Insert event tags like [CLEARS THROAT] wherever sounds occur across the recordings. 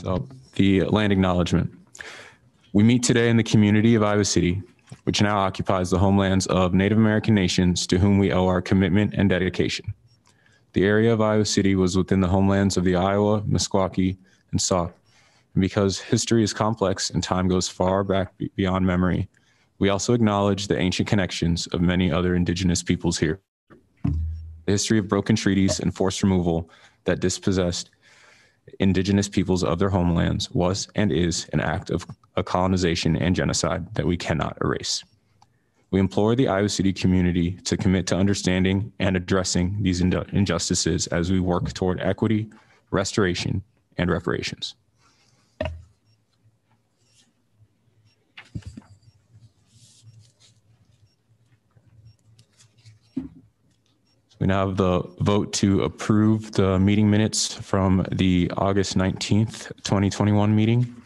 So the land acknowledgement. We meet today in the community of Iowa City, which now occupies the homelands of Native American nations to whom we owe our commitment and dedication. The area of Iowa City was within the homelands of the Iowa, Meskwaki, and Sauk. And because history is complex and time goes far back beyond memory, we also acknowledge the ancient connections of many other indigenous peoples here. The history of broken treaties and forced removal that dispossessed indigenous peoples of their homelands was and is an act of a colonization and genocide that we cannot erase. We implore the Iowa City community to commit to understanding and addressing these injustices as we work toward equity, restoration, and reparations. We now have the vote to approve the meeting minutes from the August 19th, 2021 meeting.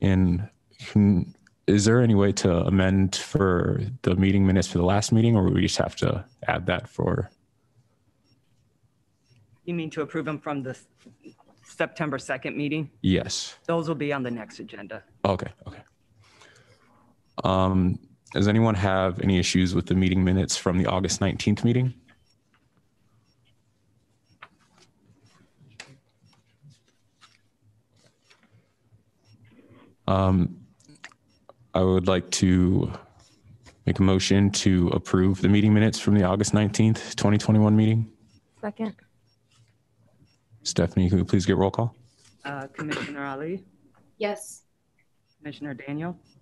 And can- is there any way to amend for the meeting minutes for the last meeting, or we just have to add that for? You mean to approve them from the September 2nd meeting? Yes. Those will be on the next agenda. Okay, okay. Um, does anyone have any issues with the meeting minutes from the August 19th meeting? Um, I would like to make a motion to approve the meeting minutes from the August 19th, 2021 meeting. Second. Stephanie, can we please get roll call? Uh, Commissioner Ali, Yes. Commissioner Daniel, Yes.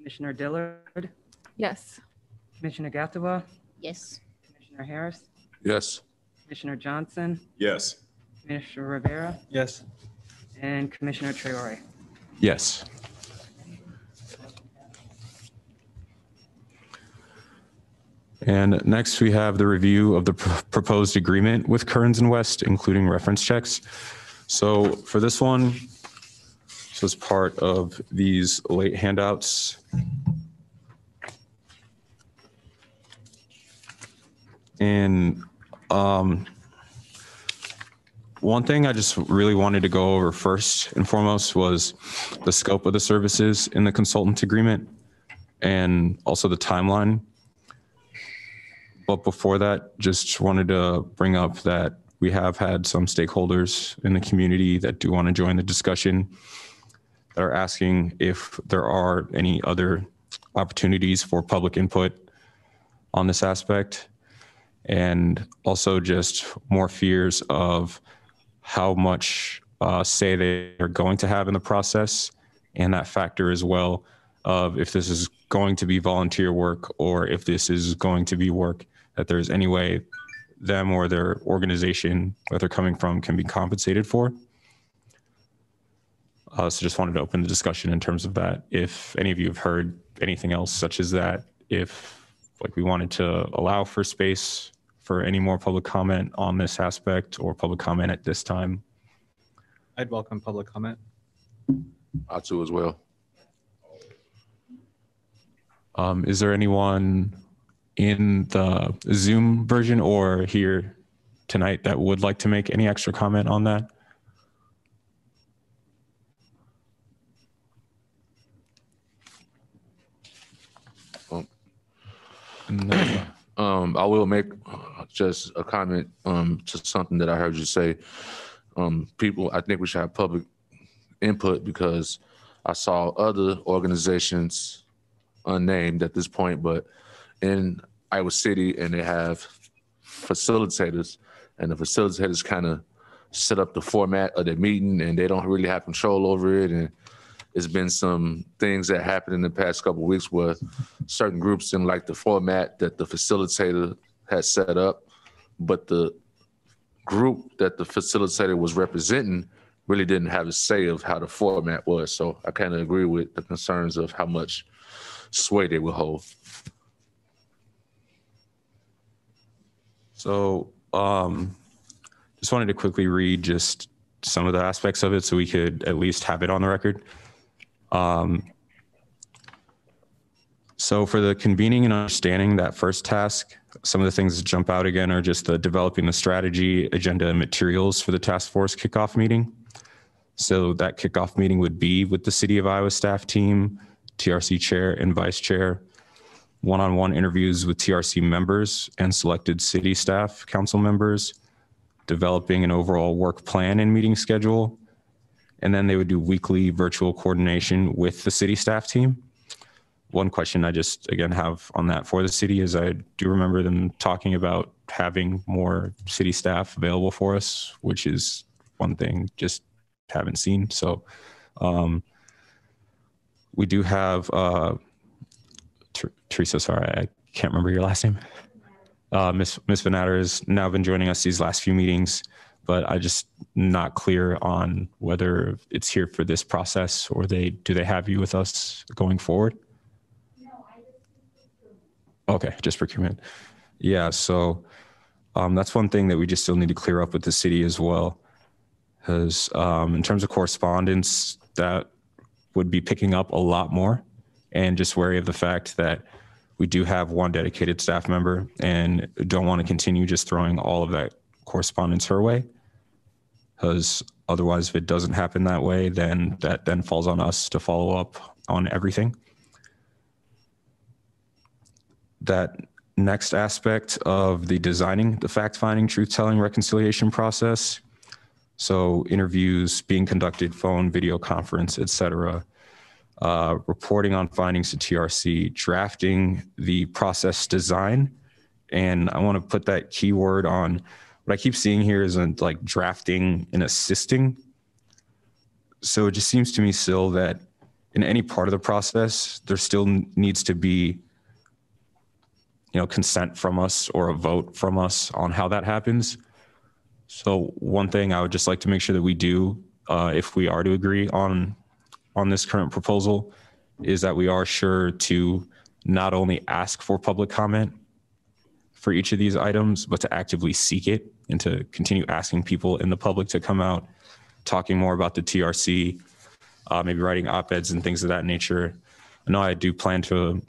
Commissioner Dillard, Yes. Commissioner Gathua, Yes. Commissioner Harris, Yes. Commissioner Johnson, Yes. Commissioner Rivera, Yes. and Commissioner Traore. Yes. And next, we have the review of the pr- proposed agreement with Kearns and West, including reference checks. So for this one, this was part of these late handouts. And um, one thing I just really wanted to go over first and foremost was the scope of the services in the consultant agreement and also the timeline. But before that, just wanted to bring up that we have had some stakeholders in the community that do want to join the discussion that are asking if there are any other opportunities for public input on this aspect. And also just more fears of how much uh, say they are going to have in the process, and that factor as well of if this is going to be volunteer work or if this is going to be work that there's any way them or their organization that they're coming from can be compensated for. Uh, so just wanted to open the discussion in terms of that. If any of you have heard anything else such as that, if like we wanted to allow for space for any more public comment on this aspect or public comment at this time. I'd welcome public comment. I too as well. Um, is there anyone in the Zoom version or here tonight that would like to make any extra comment on that? Um, I will make uh, just a comment um, to something that I heard you say. Um, people, I think we should have public input because I saw other organizations unnamed at this point, but in Iowa City, and they have facilitators, and the facilitators kind of set up the format of the meeting, and they don't really have control over it. And it's been some things that happened in the past couple weeks where certain groups didn't like the format that the facilitator had set up, but the group that the facilitator was representing really didn't have a say of how the format was. So I kind of agree with the concerns of how much sway they will hold. So, um, just wanted to quickly read just some of the aspects of it so we could at least have it on the record. Um, So for the convening and understanding that first task, some of the things that jump out again are just the developing the strategy, agenda, and materials for the task force kickoff meeting. So that kickoff meeting would be with the City of Iowa staff team, TRC chair and vice chair, one-on-one interviews with TRC members and selected city staff council members, developing an overall work plan and meeting schedule. And then they would do weekly virtual coordination with the city staff team. One question I just, again, have on that for the city is I do remember them talking about having more city staff available for us, which is one thing just haven't seen. So um, we do have, uh, Ter- Teresa, sorry, I can't remember your last name. Uh, Miss Miss Vanatter has now been joining us these last few meetings, but I just not clear on whether it's here for this process or they do they have you with us going forward. Okay, just procurement. Yeah, so um, that's one thing that we just still need to clear up with the city as well. Because um, in terms of correspondence, that would be picking up a lot more, and just wary of the fact that we do have one dedicated staff member and don't want to continue just throwing all of that correspondence her way. Because otherwise, if it doesn't happen that way, then that then falls on us to follow up on everything that next aspect of the designing the fact finding, truth telling, reconciliation process. So interviews being conducted, phone, video conference, et cetera. Uh, reporting on findings to TRC, drafting the process design. And I want to put that keyword on what I keep seeing here is in like drafting and assisting. So it just seems to me still that in any part of the process, there still needs to be you know, consent from us or a vote from us on how that happens. So one thing I would just like to make sure that we do, uh, if we are to agree on on this current proposal, is that we are sure to not only ask for public comment for each of these items, but to actively seek it and to continue asking people in the public to come out, talking more about the TRC, uh, maybe writing op-eds and things of that nature. I know I do plan to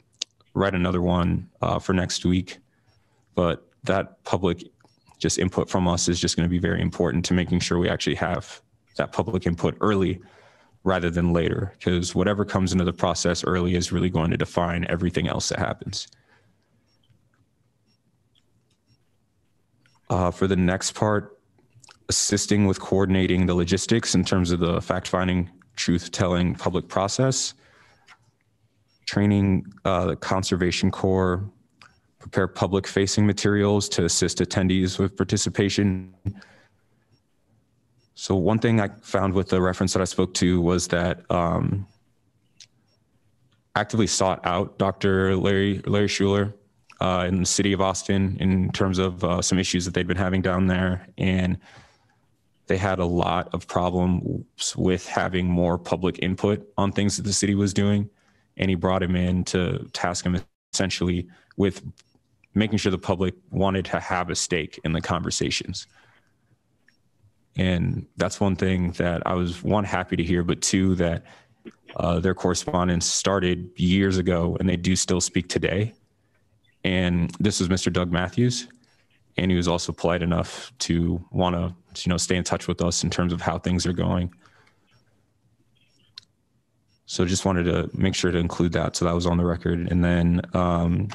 write another one uh, for next week. But that public just input from us is just going to be very important to making sure we actually have that public input early rather than later, because whatever comes into the process early is really going to define everything else that happens. Uh, for the next part, assisting with coordinating the logistics in terms of the fact finding, truth telling public process training uh, the Conservation Corps, prepare public facing materials to assist attendees with participation. So one thing I found with the reference that I spoke to was that um, actively sought out Dr. Larry Larry Schooler uh, in the city of Austin in terms of uh, some issues that they'd been having down there, and they had a lot of problems with having more public input on things that the city was doing and he brought him in to task him essentially with making sure the public wanted to have a stake in the conversations. And that's one thing that I was one happy to hear, but two that uh, their correspondence started years ago and they do still speak today. And this was Mr. Doug Matthews, and he was also polite enough to want to you know stay in touch with us in terms of how things are going. So just wanted to make sure to include that. So that was on the record. And then um,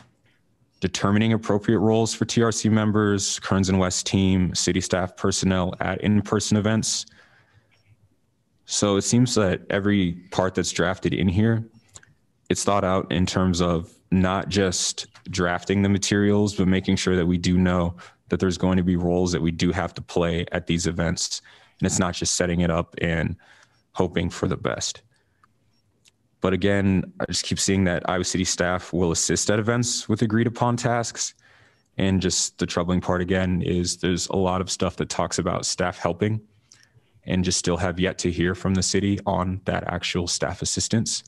determining appropriate roles for TRC members, Kearns and West team, city staff personnel at in-person events. So it seems that every part that's drafted in here, it's thought out in terms of not just drafting the materials, but making sure that we do know that there's going to be roles that we do have to play at these events. And it's not just setting it up and hoping for the best. But again, I just keep seeing that Iowa City staff will assist at events with agreed upon tasks. And just the troubling part again is there's a lot of stuff that talks about staff helping and just still have yet to hear from the city on that actual staff assistance,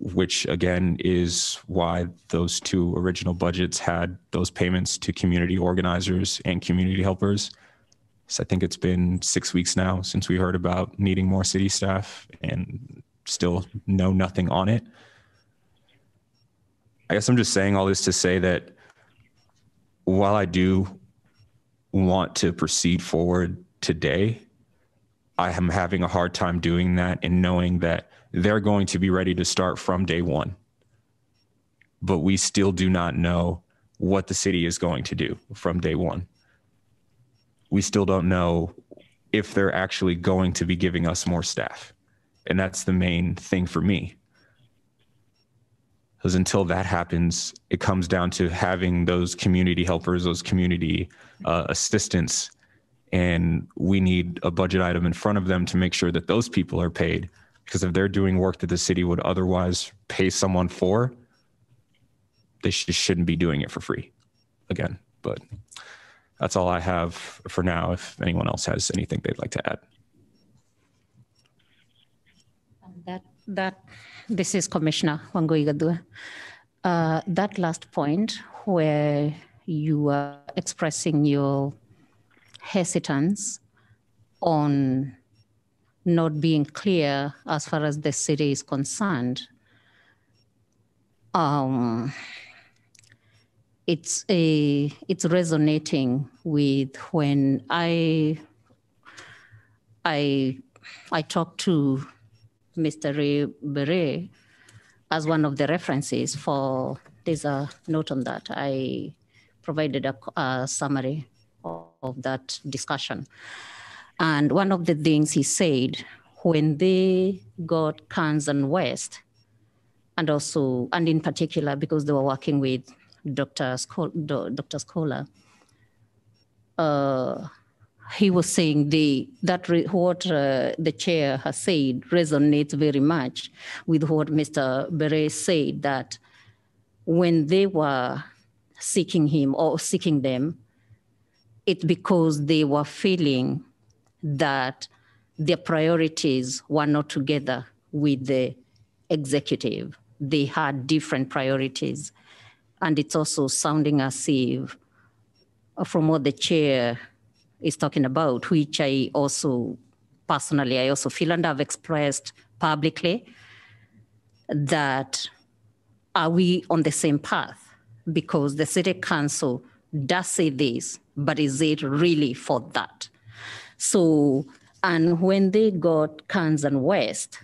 which again is why those two original budgets had those payments to community organizers and community helpers. So I think it's been six weeks now since we heard about needing more city staff and still know nothing on it. I guess I'm just saying all this to say that while I do want to proceed forward today, I am having a hard time doing that and knowing that they're going to be ready to start from day one. But we still do not know what the city is going to do from day one. We still don't know if they're actually going to be giving us more staff. And that's the main thing for me. Because until that happens, it comes down to having those community helpers, those community uh, assistants, and we need a budget item in front of them to make sure that those people are paid. Because if they're doing work that the city would otherwise pay someone for, they sh- shouldn't be doing it for free. Again, but that's all I have for now. If anyone else has anything they'd like to add. That, that, this is Commissioner Gathua. Uh, that last point where you are expressing your hesitance on not being clear as far as the city is concerned. Um, it's a it's resonating with when I I I talked to Mr. Ray Beret as one of the references for, there's a note on that. I provided a, a summary of, of that discussion. And one of the things he said, when they got Kearns and West, and also, and in particular, because they were working with Dr. Scol- Dr. Schooler, uh, he was saying the that re, what uh, the chair has said resonates very much with what Mr. Beret said that when they were seeking him or seeking them, it's because they were feeling that their priorities were not together with the executive. They had different priorities. And it's also sounding as if, uh, from what the chair is talking about, which I also personally, I also feel and I've expressed publicly that are we on the same path? Because the city council does say this, but is it really for that? So, and when they got Kearns and West,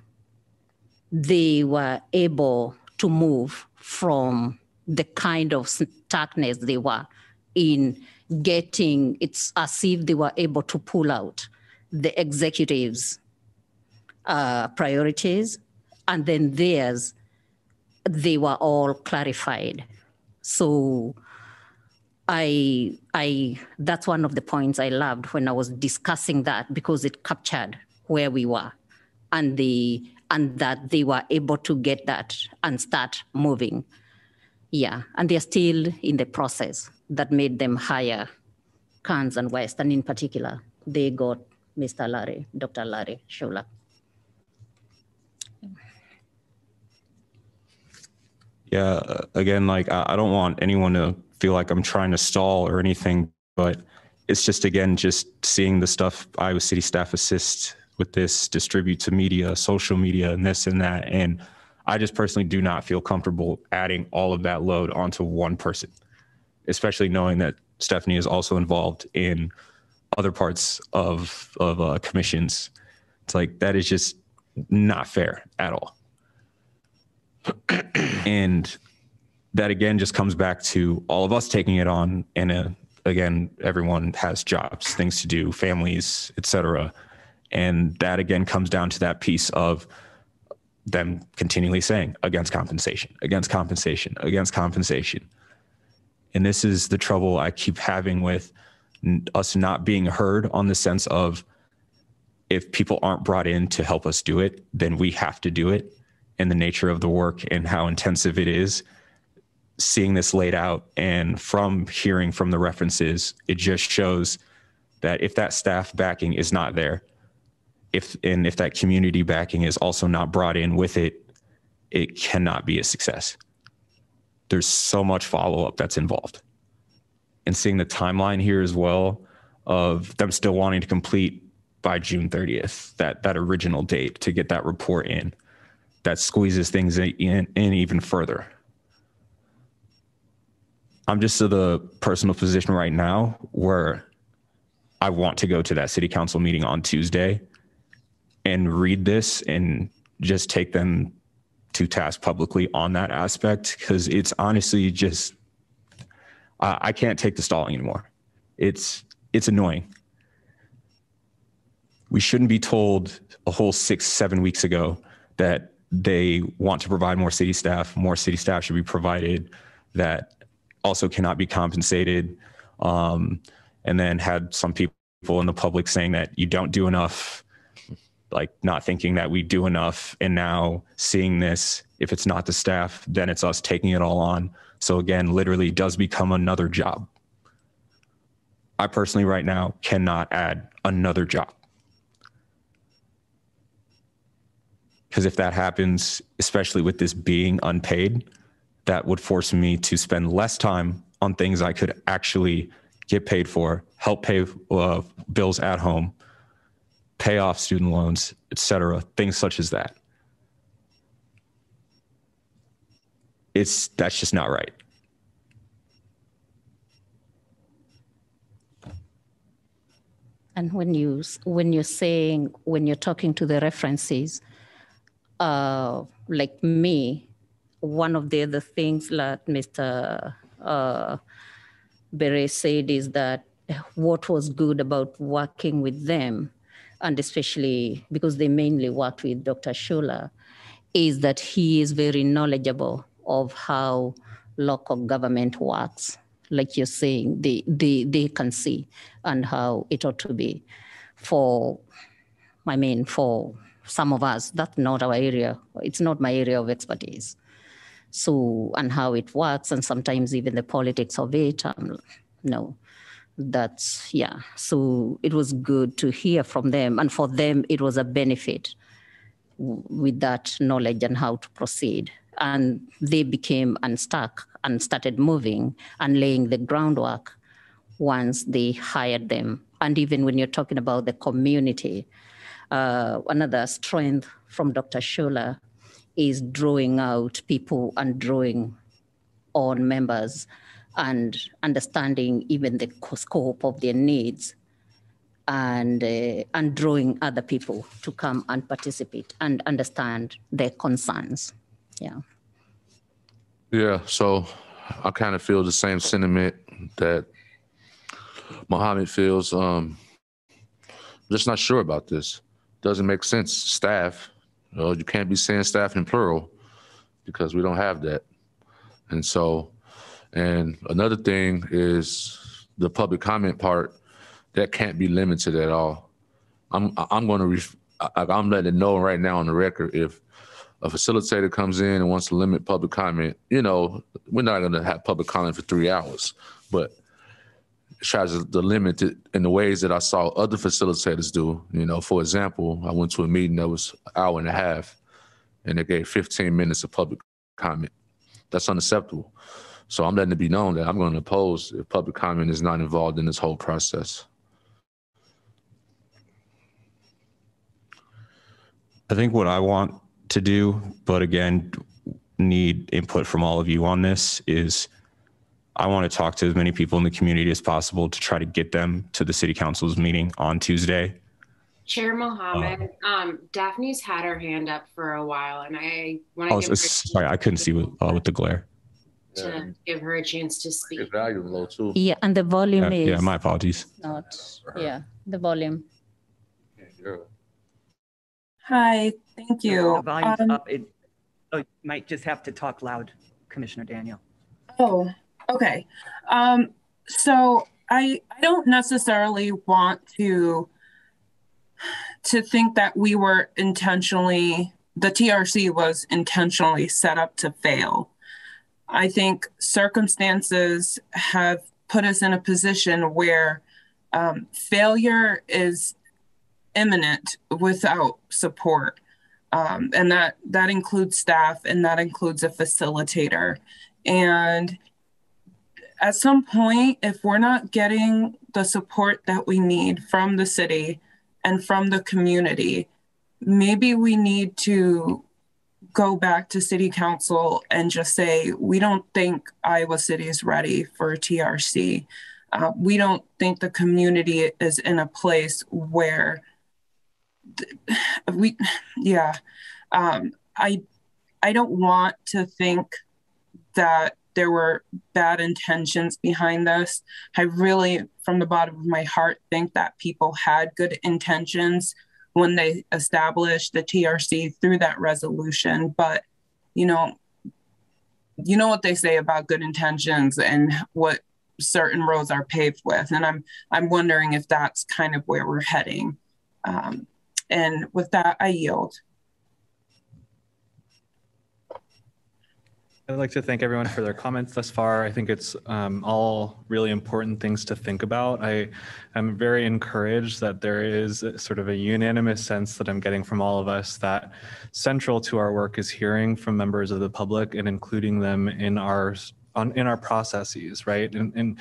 they were able to move from the kind of stuckness they were in getting, it's as if they were able to pull out the executives' uh, priorities and then theirs, they were all clarified. So I, I, that's one of the points I loved when I was discussing that because it captured where we were and the, and that they were able to get that and start moving. Yeah, and they're still in the process that made them hire Kearns and West, and in particular, they got Mr. Larry, Dr. Larry Schooler. Yeah, again, like I, I don't want anyone to feel like I'm trying to stall or anything, but it's just again just seeing the stuff Iowa City staff assist with this, distribute to media, social media, and this and that, and I just personally do not feel comfortable adding all of that load onto one person, especially knowing that Stephanie is also involved in other parts of of uh, commissions. It's like that is just not fair at all. [CLEARS THROAT] and that again just comes back to all of us taking it on. And uh, again everyone has jobs things to do families etc and that again comes down to that piece of them continually saying against compensation against compensation against compensation. And this is the trouble i keep having with us not being heard on the sense of if people aren't brought in to help us do it then we have to do it. And the nature of the work and how intensive it is seeing this laid out and from hearing from the references it just shows that if that staff backing is not there if and if that community backing is also not brought in with it it cannot be a success. There's so much follow up that's involved. And seeing the timeline here as well of them still wanting to complete by June 30th that that original date to get that report in that squeezes things in, in even further I'm just to the personal position right now where I want to go to that city council meeting on Tuesday and read this and just take them to task publicly on that aspect because it's honestly just I, I can't take the stalling anymore. It's it's annoying. We shouldn't be told a whole six, seven weeks ago that they want to provide more city staff. More city staff should be provided that also cannot be compensated. Um, and then had some people in the public saying that you don't do enough, like not thinking that we do enough. And now seeing this, if it's not the staff, then it's us taking it all on. So again, literally does become another job. I personally, right now, cannot add another job. Because if that happens, especially with this being unpaid, that would force me to spend less time on things I could actually get paid for, help pay uh, bills at home, pay off student loans, etc. Things such as that. It's that's just not right. And when you when you're saying when you're talking to the references, uh, like me, one of the other things that Mr. Uh, said is that what was good about working with them, and especially because they mainly worked with Dr. Schooler, is that he is very knowledgeable of how local government works like you're saying, they, they, they can see and how it ought to be. For, I mean, for some of us, that's not our area. It's not my area of expertise. So, and how it works, and sometimes even the politics of it, um, no, that's, yeah. So it was good to hear from them. And for them, it was a benefit with that knowledge and how to proceed. And they became unstuck and started moving and laying the groundwork once they hired them. And even when you're talking about the community, uh, another strength from Dr. Schooler is drawing out people and drawing on members and understanding even the scope of their needs and uh, and drawing other people to come and participate and understand their concerns. Yeah. Yeah, so I kind of feel the same sentiment that Mohammed feels. Um, just not sure about this. Doesn't make sense. Staff, you, you can't be saying staff in plural because we don't have that. And so, and another thing is the public comment part that can't be limited at all. I'm I'm going to ref, I'm letting it know right now on the record if a facilitator comes in and wants to limit public comment, you know, we're not going to have public comment for three hours, but tries to limit it in the ways that I saw other facilitators do. You know, for example, I went to a meeting that was an hour and a half, and they gave 15 minutes of public comment. That's unacceptable. So I'm letting it be known that I'm going to oppose if public comment is not involved in this whole process. I think what I want to do, but again, need input from all of you on this is I want to talk to as many people in the community as possible to try to get them to the city council's meeting on Tuesday. Chair Mohammed, um, Daphne's had her hand up for a while, and I want Oh, to give, s- sorry, I couldn't see with, uh, with the glare. her, to give her a chance to speak. His volume low too. Yeah, and the volume Yeah, is yeah, my apologies. not, yeah, the volume. Hi, thank you. The volume's Um, up. It, oh, you might just have to talk loud, Commissioner Daniel. Oh, okay. Um, so I I don't necessarily want to to think that we were intentionally the TRC was intentionally set up to fail. I think circumstances have put us in a position where um, failure is imminent without support. Um, and that that includes staff and that includes a facilitator. And at some point, if we're not getting the support that we need from the city and from the community, maybe we need to go back to city council and just say, we don't think Iowa City is ready for TRC. Uh, we don't think the community is in a place where we, yeah, um, I, I don't want to think that there were bad intentions behind this. I really, from the bottom of my heart, think that people had good intentions when they established the TRC through that resolution. But, you know, you know what they say about good intentions and what certain roads are paved with. And I'm I'm wondering if that's kind of where we're heading. Um, and with that, I yield. I'd like to thank everyone for their comments thus far. I think it's um, all really important things to think about. I am very encouraged that there is sort of a unanimous sense that I'm getting from all of us that central to our work is hearing from members of the public and including them in our on in our processes, right? And, and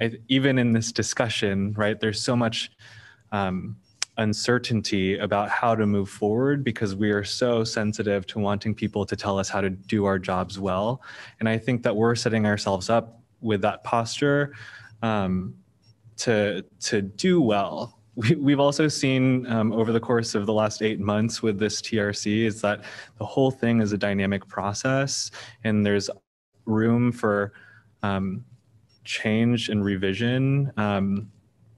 I, even in this discussion, right, there's so much um, uncertainty about how to move forward because we are so sensitive to wanting people to tell us how to do our jobs well. And I think that we're setting ourselves up with that posture um, to to do well. We, have also seen um, over the course of the last eight months with this TRC is that the whole thing is a dynamic process, and there's room for um, change and revision. Um,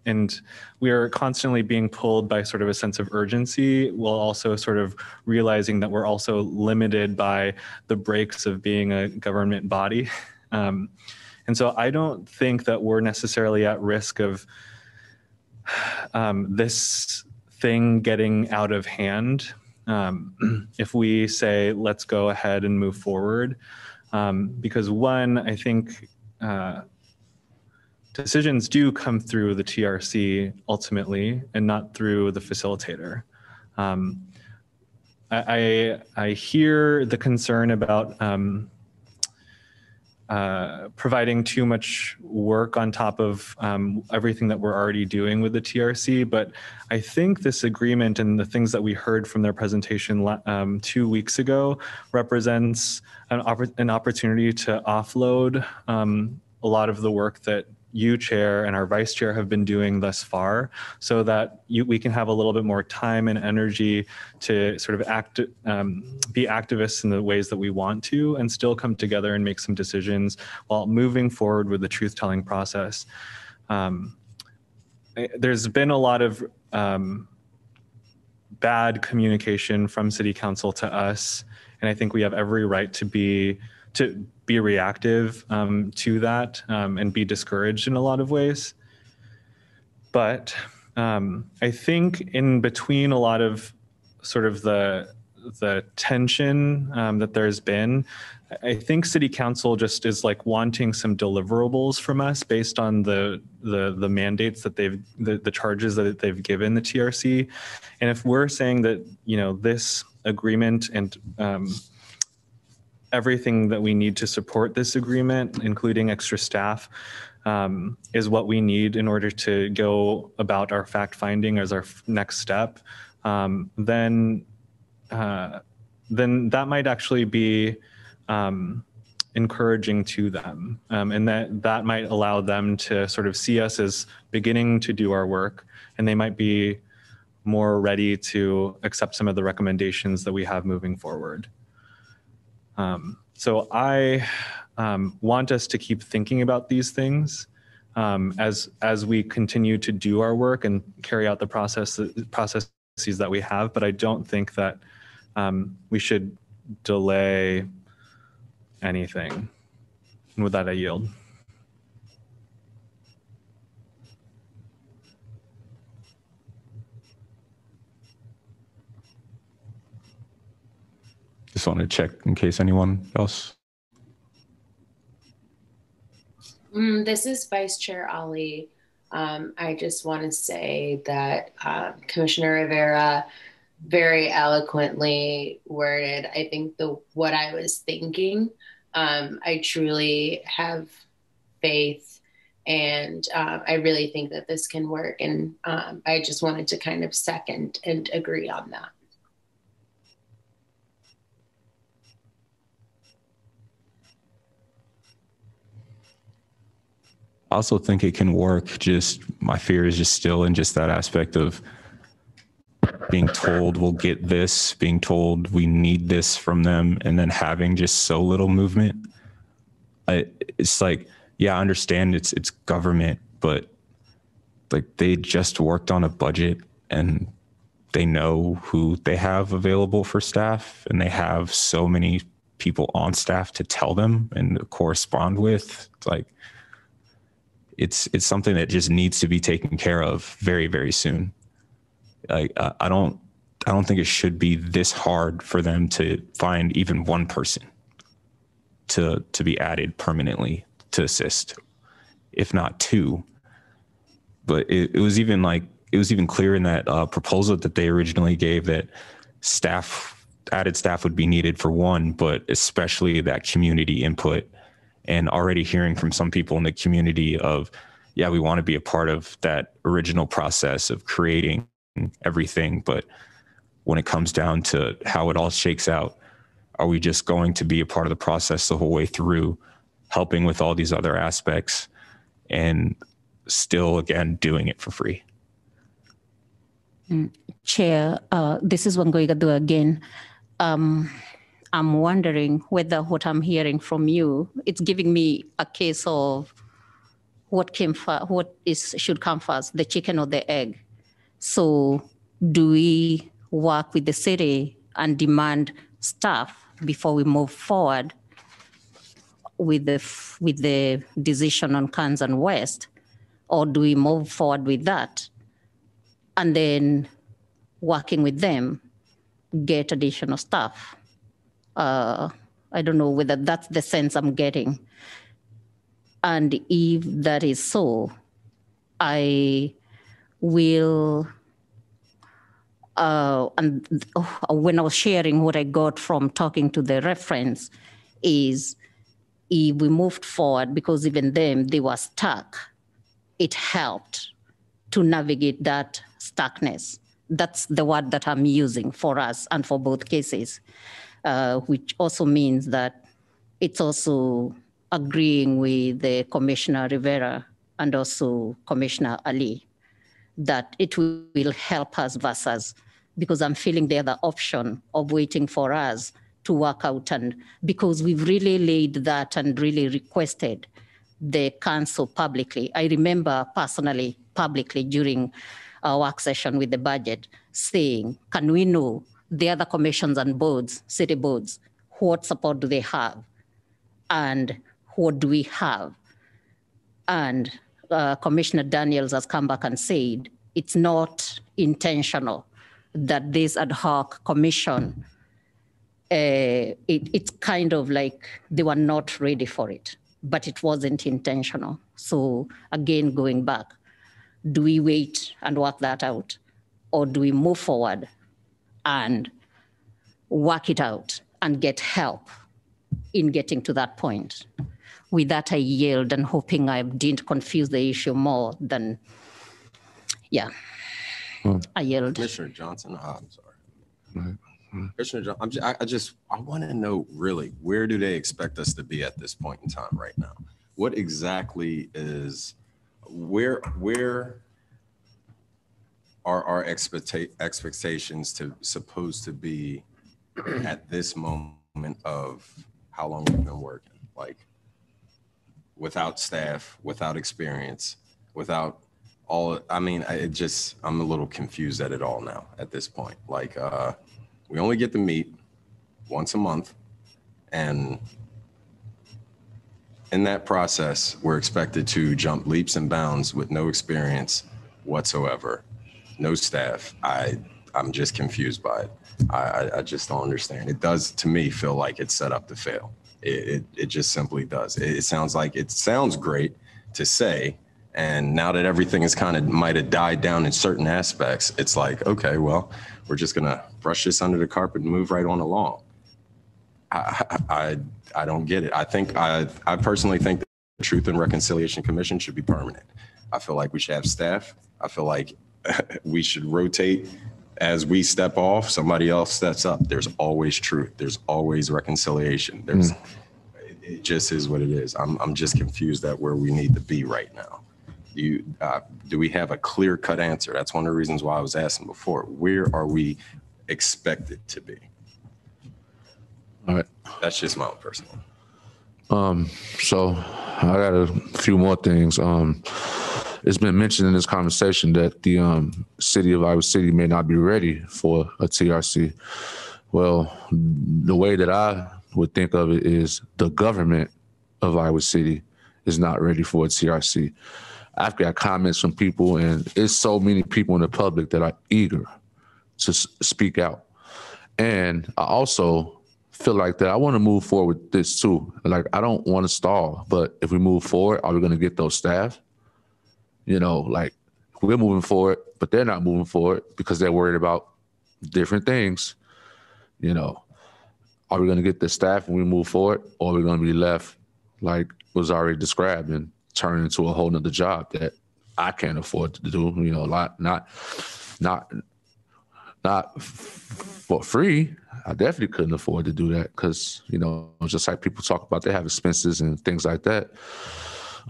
and we are constantly being pulled by sort of a sense of urgency while also sort of realizing that we're also limited by the breaks of being a government body. [LAUGHS] Um, and so i don't think that we're necessarily at risk of [SIGHS] um, this thing getting out of hand. Um, [CLEARS THROAT] if we say let's go ahead and move forward um, because one i think uh, decisions do come through the TRC ultimately and not through the facilitator. Um, I, I, hear the concern about um, uh, providing too much work on top of um, everything that we're already doing with the TRC, but I think this agreement and the things that we heard from their presentation um, two weeks ago represents an, opp an opportunity to offload um, a lot of the work that you chair and our vice chair have been doing thus far so that you, we can have a little bit more time and energy to sort of act um, be activists in the ways that we want to and still come together and make some decisions while moving forward with the truth telling process. Um, there's been a lot of um, bad communication from city council to us and i think we have every right to be to be reactive um, to that um, and be discouraged in a lot of ways. But um, I think in between a lot of sort of the the tension um, that there's been, I think City Council just is like wanting some deliverables from us based on the the the mandates that they've the, the charges that they've given the TRC, and if we're saying that you know this agreement and um, everything that we need to support this agreement, including extra staff, um, is what we need in order to go about our fact finding as our next step, um, then uh, then that might actually be um, encouraging to them, um, and that that might allow them to sort of see us as beginning to do our work, and they might be more ready to accept some of the recommendations that we have moving forward. Um, so I um, want us to keep thinking about these things um, as as we continue to do our work and carry out the process processes that we have. But I don't think that um, we should delay anything. And with that, I yield. Just want to check in case anyone else. Mm, this is Vice Chair Ali. Um, I just want to say that uh, Commissioner Rivera very eloquently worded. I think the what I was thinking. Um, I truly have faith, and um, I really think that this can work. And um, I just wanted to kind of second and agree on that. I also think it can work. Just my fear is just still in just that aspect of being told we'll get this, being told we need this from them, and then having just so little movement. I, it's like, yeah, I understand it's it's government, but like they just worked on a budget and they know who they have available for staff, and they have so many people on staff to tell them and correspond with. It's like it's it's something that just needs to be taken care of very very soon. I, I don't I don't think it should be this hard for them to find even one person to to be added permanently to assist, if not two. But it, it was even like it was even clear in that uh, proposal that they originally gave that staff added staff would be needed for one, but especially that community input and already hearing from some people in the community of, yeah, we want to be a part of that original process of creating everything. But when it comes down to how it all shakes out, are we just going to be a part of the process the whole way through, helping with all these other aspects and still, again, doing it for free? Chair, uh, this is Wangoiga Do again. Um, I'm wondering whether what I'm hearing from you, it's giving me a case of what came first, what is should come first, the chicken or the egg. So do we work with the city and demand staff before we move forward with the with the decision on Kearns West, or do we move forward with that and then working with them get additional staff? Uh, I don't know whether that's the sense I'm getting. And if that is so, I will. Uh, and oh, when I was sharing what I got from talking to the reference, is if we moved forward, because even them, they were stuck, it helped to navigate that stuckness. That's the word that I'm using for us and for both cases, uh, which also means that it's also agreeing with the Commissioner Rivera and also Commissioner Ali that it will help us versus because I'm feeling the other option of waiting for us to work out and because we've really laid that and really requested the council publicly. I remember personally, publicly during our work session with the budget, saying, can we know the other commissions and boards, city boards, what support do they have? And what do we have? And uh, Commissioner Daniels has come back and said, it's not intentional that this ad hoc commission, uh, it, it's kind of like they were not ready for it, but it wasn't intentional. So again, going back, do we wait and work that out? Or do we move forward and work it out and get help in getting to that point? With that, I yield and hoping I didn't confuse the issue more than, yeah. Hmm. I yield. Commissioner Johnson, oh, I'm sorry. Commissioner Johnson, I'm, ju- I, I just, I want to know really, where do they expect us to be at this point in time right now? What exactly is, where, where are our expecta- expectations to, supposed to be [CLEARS THROAT] at this moment of how long we've been working? Like, without staff, without experience, without all, I mean, I it just, I'm a little confused at it all now at this point. Like, uh, we only get to meet once a month. And in that process, we're expected to jump leaps and bounds with no experience whatsoever, no staff. I, I'm just confused by it. I, I, just don't understand. It does, to me, feel like it's set up to fail. It, it, it just simply does. It, it sounds like, it sounds great to say, and now that everything is kind of might have died down in certain aspects, it's like, okay, well, we're just gonna brush this under the carpet and move right on along. I, I, I- I don't get it. I think, I, I personally think the Truth and Reconciliation Commission should be permanent. I feel like we should have staff. I feel like [LAUGHS] we should rotate as we step off, somebody else steps up. There's always truth. There's always reconciliation. There's, It just is what it is. I'm, I'm just confused at where we need to be right now. You, uh, do we have a clear cut answer? That's one of the reasons why I was asking before. Where are we expected to be? All right. That's just my own personal. Um, so I got a few more things. Um, it's been mentioned in this conversation that the um, city of Iowa City may not be ready for a TRC. Well, the way that I would think of it is the government of Iowa City is not ready for a TRC. I've got comments from people, and it's so many people in the public that are eager to speak out. And I also feel like that I want to move forward with this too. Like I don't want to stall, but if we move forward, are we going to get those staff? You know, like we're moving forward, but they're not moving forward because they're worried about different things. You know, are we going to get the staff when we move forward, or are we going to be left like was already described and turn into a whole nother job that I can't afford to do? You know, a lot not not not for free. I definitely couldn't afford to do that because you know, just like people talk about, they have expenses and things like that.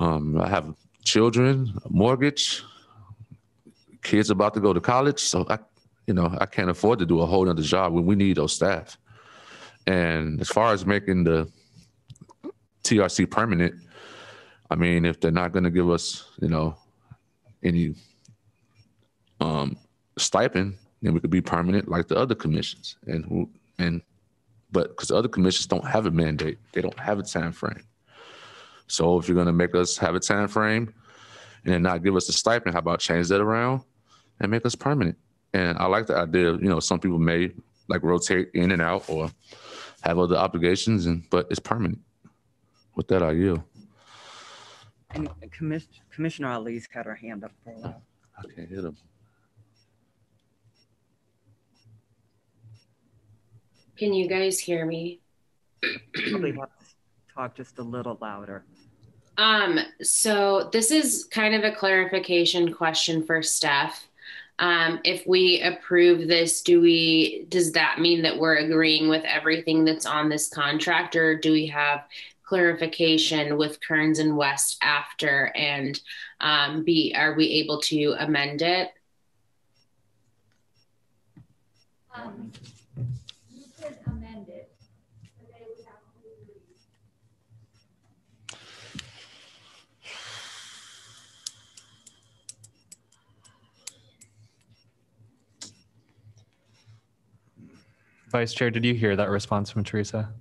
Um, I have children, mortgage, kids about to go to college, so I, you know, I can't afford to do a whole other job when we need those staff. And as far as making the TRC permanent, I mean, if they're not going to give us, you know, any um, stipend, then we could be permanent like the other commissions. And who and but because other commissions don't have a mandate, they don't have a time frame. So if you're going to make us have a time frame and then not give us a stipend, how about change that around and make us permanent? And I like the idea. of, You know, some people may like rotate in and out or have other obligations, and but it's permanent. With that, I yield. And Commis- Commissioner Ali's had her hand up for a while. I can't hit him. Can you guys hear me? Probably have to talk just a little louder. Um, so this is kind of a clarification question for Steph. Um, if we approve this, do we, does that mean that we're agreeing with everything that's on this contract or do we have clarification with Kearns and West after and um, be, are we able to amend it? Um, you could amend it. but they would have to agree. Vice Chair, did you hear that response from Teresa?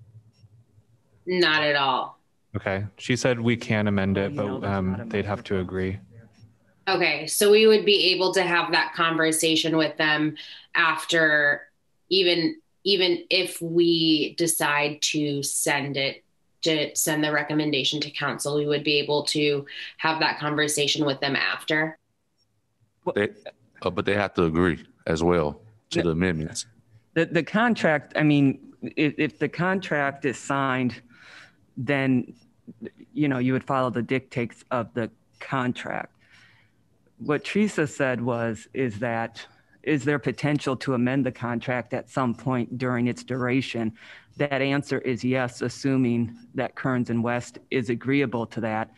Not at all. Okay, she said we can amend it, but um, they'd have to agree. Okay, so we would be able to have that conversation with them after even even if we decide to send it to send the recommendation to council, we would be able to have that conversation with them after. They, uh, but they have to agree as well to the amendments. The, the contract, I mean, if, if the contract is signed, then, you know, you would follow the dictates of the contract. What Teresa said was, is that, is there potential to amend the contract at some point during its duration? That answer is yes, assuming that Kearns and West is agreeable to that.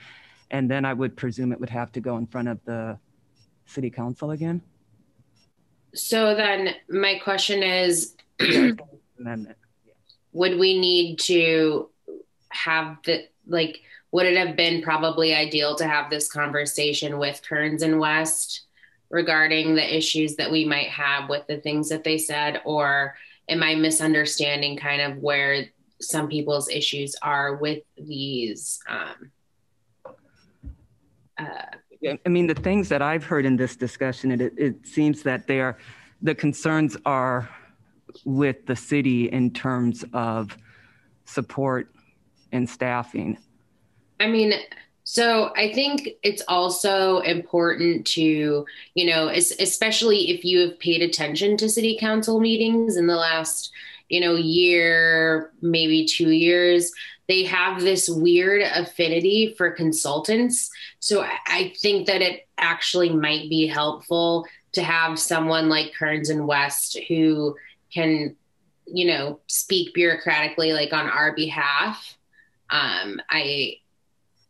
And then I would presume it would have to go in front of the city council again. So then my question is [CLEARS THROAT] would we need to have the like would it have been probably ideal to have this conversation with Kearns and West regarding the issues that we might have with the things that they said? Or am I misunderstanding kind of where some people's issues are with these um uh, I mean, the things that I've heard in this discussion, it, it seems that they are, the concerns are with the city in terms of support and staffing. I mean, so I think it's also important to, you know, especially if you have paid attention to city council meetings in the last, you know, year, maybe two years, they have this weird affinity for consultants. So I- think that it actually might be helpful to have someone like Kearns and West who can, you know, speak bureaucratically like on our behalf Um, I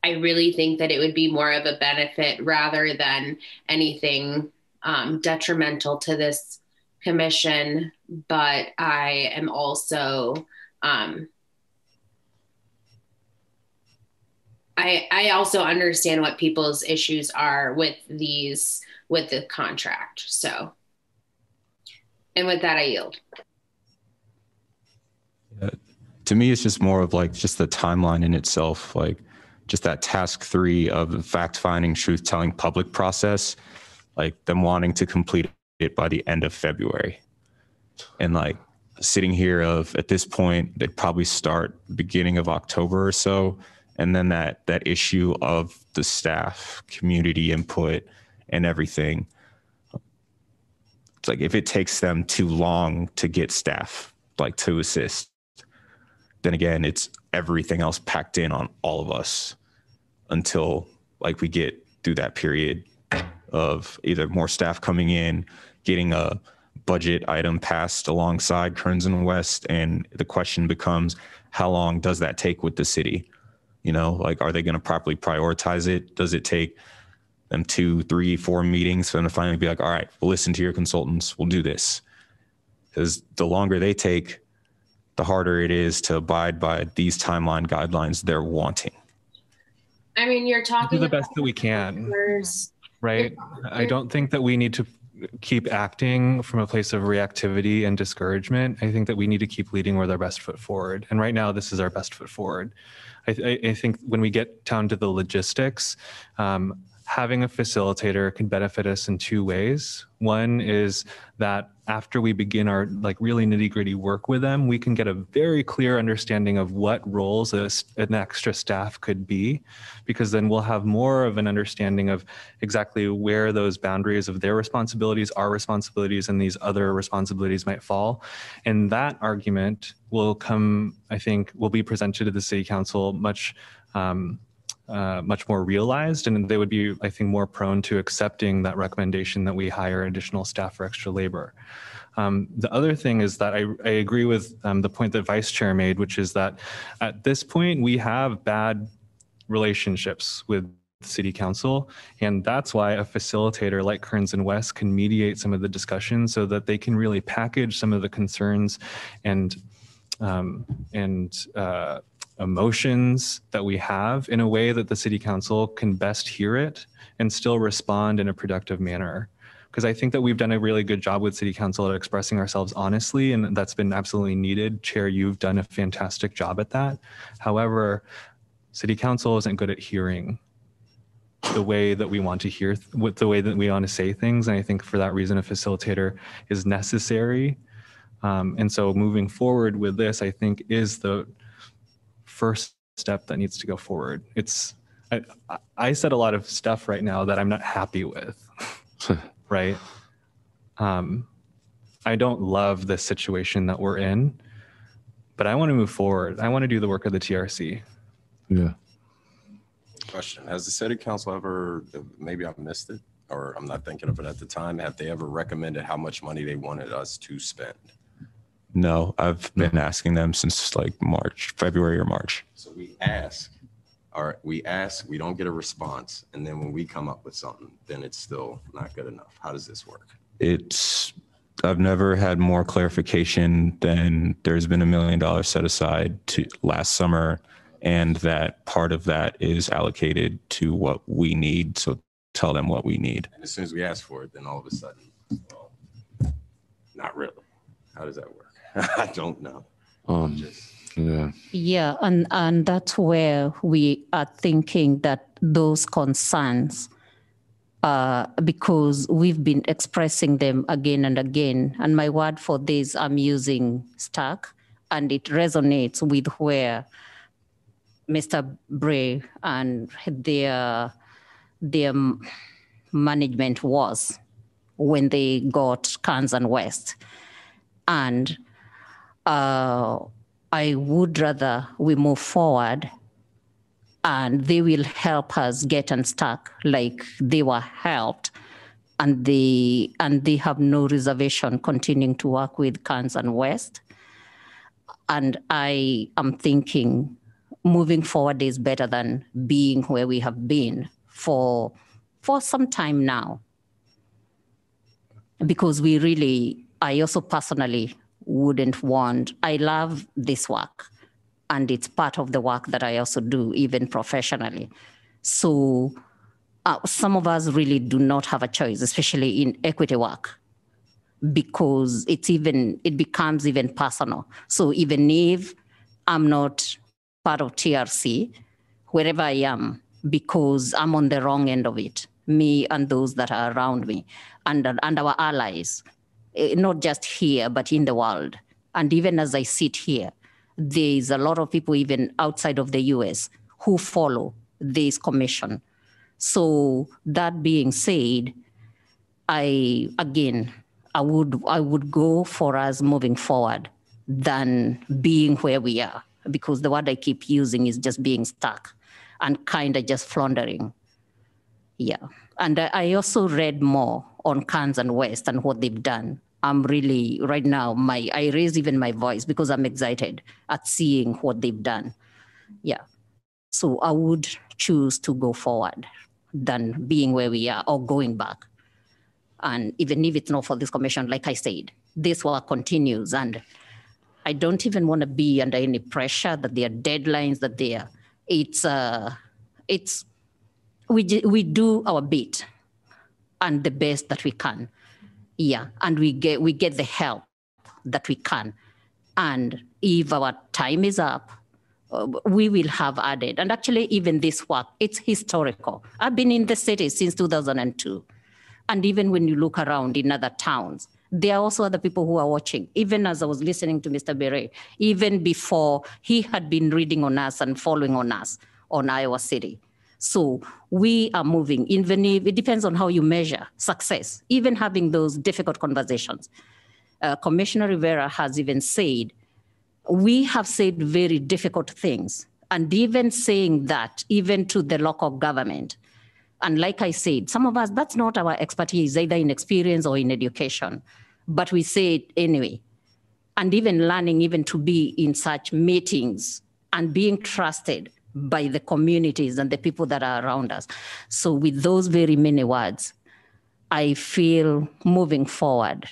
I really think that it would be more of a benefit rather than anything um, detrimental to this commission. But I am also um, I I also understand what people's issues are with these with the contract. So, and with that, I yield. to me it's just more of like just the timeline in itself like just that task three of fact finding truth telling public process like them wanting to complete it by the end of february and like sitting here of at this point they'd probably start beginning of october or so and then that that issue of the staff community input and everything it's like if it takes them too long to get staff like to assist then again, it's everything else packed in on all of us until like we get through that period of either more staff coming in, getting a budget item passed alongside Kearns and West, and the question becomes, how long does that take with the city? You know, like are they going to properly prioritize it? Does it take them two, three, four meetings for them to finally be like, all right, we'll listen to your consultants, we'll do this? Because the longer they take, the harder it is to abide by these timeline guidelines they're wanting. I mean, you're talking Do the best that we can, right? I don't think that we need to keep acting from a place of reactivity and discouragement. I think that we need to keep leading with our best foot forward. And right now, this is our best foot forward. I, I, think when we get down to the logistics, um, having a facilitator can benefit us in two ways. One is that after we begin our like really nitty gritty work with them, we can get a very clear understanding of what roles a, an extra staff could be, because then we'll have more of an understanding of exactly where those boundaries of their responsibilities, our responsibilities, and these other responsibilities might fall. And that argument will come, I think, will be presented to the city council much um, uh, much more realized and they would be i think more prone to accepting that recommendation that we hire additional staff for extra labor. Um, the other thing is that I, I agree with um, the point that vice chair made which is that at this point we have bad relationships with city council and that's why a facilitator like kearns and west can mediate some of the discussion so that they can really package some of the concerns and um, and uh, emotions that we have in a way that the city council can best hear it and still respond in a productive manner. Because I think that we've done a really good job with city council at expressing ourselves honestly, and that's been absolutely needed. Chair, you've done a fantastic job at that. However, city council isn't good at hearing the way that we want to hear, with the way that we want to say things. And I think for that reason, a facilitator is necessary. Um, and so moving forward with this, I think is the first step that needs to go forward. It's I, I said a lot of stuff right now that I'm not happy with, [LAUGHS] right? Um, I don't love the situation that we're in, but I want to move forward. I want to do the work of the TRC. Yeah. Question, has the city council ever, maybe I missed it, or I'm not thinking of it at the time, have they ever recommended how much money they wanted us to spend? No, I've been asking them since like March, February or March. So we ask, all right, we ask, we don't get a response, and then when we come up with something, then it's still not good enough. How does this work? It's I've never had more clarification than there's been a million dollars set aside to last summer and that part of that is allocated to what we need. So tell them what we need. And as soon as we ask for it, then all of a sudden, well, not really. How does that work? [LAUGHS] I don't know. Um, yeah. Yeah, and, and that's where we are thinking that those concerns, uh, because we've been expressing them again and again. And my word for this, I'm using stuck, and it resonates with where Mr. Bray and their, their management was when they got Kearns and West. And uh, I would rather we move forward and they will help us get unstuck like they were helped and they and they have no reservation continuing to work with Kearns and West. And I am thinking moving forward is better than being where we have been for for some time now because we really i also personally wouldn't want. I love this work and it's part of the work that i also do even professionally. So uh, some of us really do not have a choice especially in equity work because it's even it becomes even personal. So even if i'm not part of trc wherever i am because i'm on the wrong end of it me and those that are around me and, and our allies Eh, not just here but in the world and even as i sit here there's a lot of people even outside of the us who follow this commission so that being said i again I would I would go for us moving forward than being where we are because the word I keep using is just being stuck and kind of just floundering. Yeah, and I, also read more on Kearns and West and what they've done. I'm really right now my I raise even my voice because I'm excited at seeing what they've done. Yeah, so I would choose to go forward than being where we are or going back. And even if it's not for this commission, like I said, this work continues. And I don't even want to be under any pressure that there are deadlines, that there, it's, uh, it's, we, we do our bit and the best that we can. Yeah. And we get, we get the help that we can. And if our time is up, uh, we will have added. And actually, even this work, it's historical. I've been in the city since 2002. And even when you look around in other towns, there are also other people who are watching. Even as I was listening to Mr. Beret, even before he had been reading on us and following on us on Iowa City. So we are moving, even if it depends on how you measure success, even having those difficult conversations. Uh, Commissioner Rivera has even said, we have said very difficult things. And even saying that, even to the local government, and like I said, some of us, that's not our expertise, either in experience or in education, but we say it anyway. And even learning, even to be in such meetings and being trusted by the communities and the people that are around us. So, with those very many words, I feel moving forward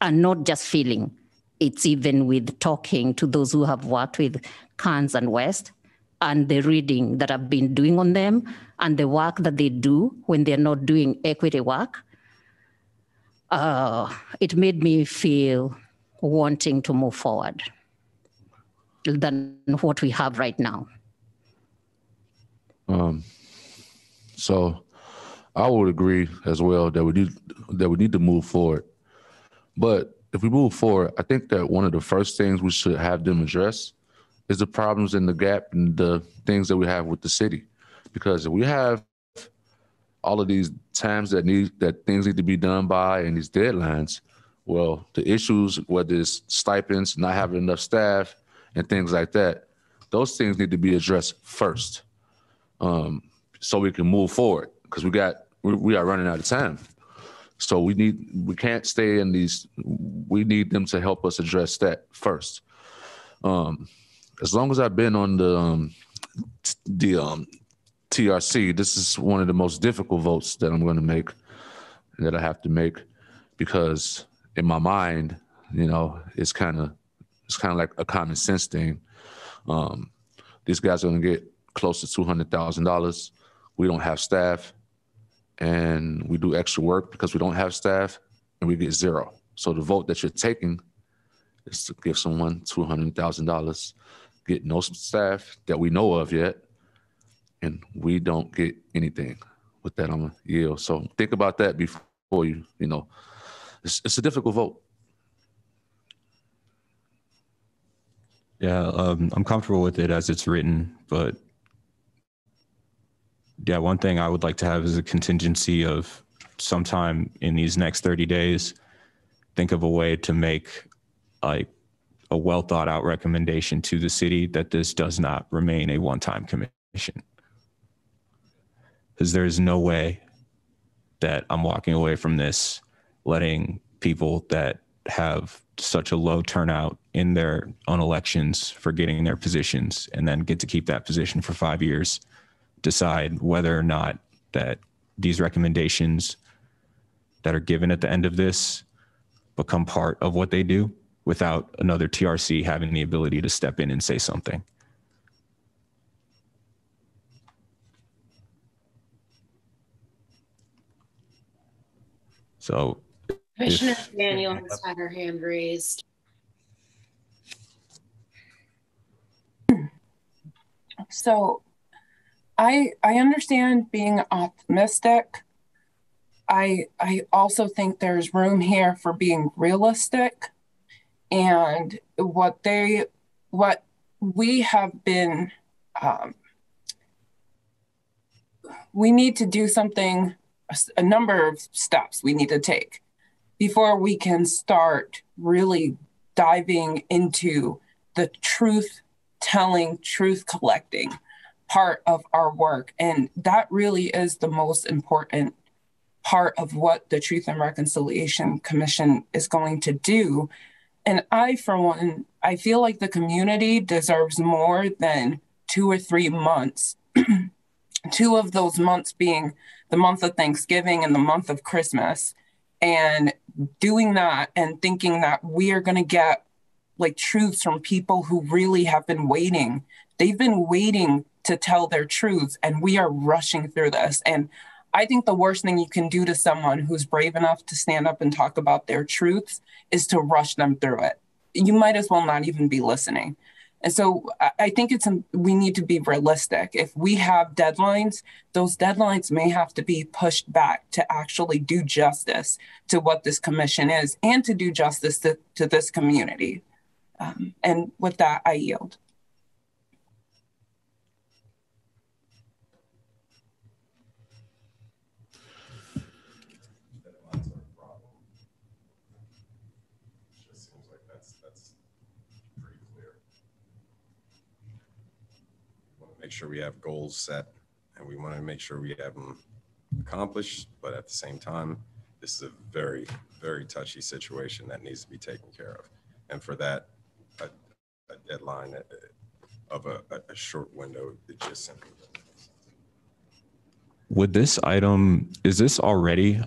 and not just feeling, it's even with talking to those who have worked with Kearns and West and the reading that I've been doing on them and the work that they do when they're not doing equity work, uh, it made me feel wanting to move forward than what we have right now. Um, so I would agree as well that we need that we need to move forward. But if we move forward, I think that one of the first things we should have them address is the problems in the gap and the things that we have with the city. Because if we have all of these times that need that things need to be done by and these deadlines, well, the issues, whether it's stipends, not having enough staff, and things like that, those things need to be addressed first, um, so we can move forward. Because we got we, we are running out of time, so we need we can't stay in these. We need them to help us address that first. Um, as long as I've been on the um, the um, TRC, this is one of the most difficult votes that I'm going to make, that I have to make, because in my mind, you know, it's kind of it's kind of like a common sense thing. Um, these guys are going to get close to two hundred thousand dollars. We don't have staff, and we do extra work because we don't have staff, and we get zero. So the vote that you're taking is to give someone two hundred thousand dollars, get no staff that we know of yet, and we don't get anything. With that, I'm gonna yield. So think about that before you, you know, it's, it's a difficult vote. Yeah, um, I'm comfortable with it as it's written, but yeah, one thing I would like to have is a contingency of sometime in these next 30 days, think of a way to make like a well thought out recommendation to the city that this does not remain a one time commission. Because there is no way that I'm walking away from this letting people that have such a low turnout in their own elections for getting their positions and then get to keep that position for five years, decide whether or not that these recommendations that are given at the end of this become part of what they do without another TRC having the ability to step in and say something. So Commissioner If- Daniel has had her hand raised. So I I understand being optimistic. I I also think there's room here for being realistic and what they what we have been um, we need to do something a number of steps we need to take before we can start really diving into the truth telling, truth collecting part of our work. And that really is the most important part of what the Truth and Reconciliation Commission is going to do. And I, for one, I feel like the community deserves more than two or three months. [CLEARS THROAT] two of those months being the month of Thanksgiving and the month of Christmas. And doing that and thinking that we are going to get like truths from people who really have been waiting. They've been waiting to tell their truths, and we are rushing through this. And I think the worst thing you can do to someone who's brave enough to stand up and talk about their truths is to rush them through it. You might as well not even be listening. And so I- think it's we need to be realistic. If we have deadlines, those deadlines may have to be pushed back to actually do justice to what this commission is and to do justice to, to this community. Um, and with that, I yield. Just seems like that's, that's pretty clear. We Want to make sure we have goals set and we want to make sure we have them accomplished, but at the same time, this is a very, very touchy situation that needs to be taken care of. And for that, a, a deadline uh, of a, a- short window, it just simply. Would this item, is this already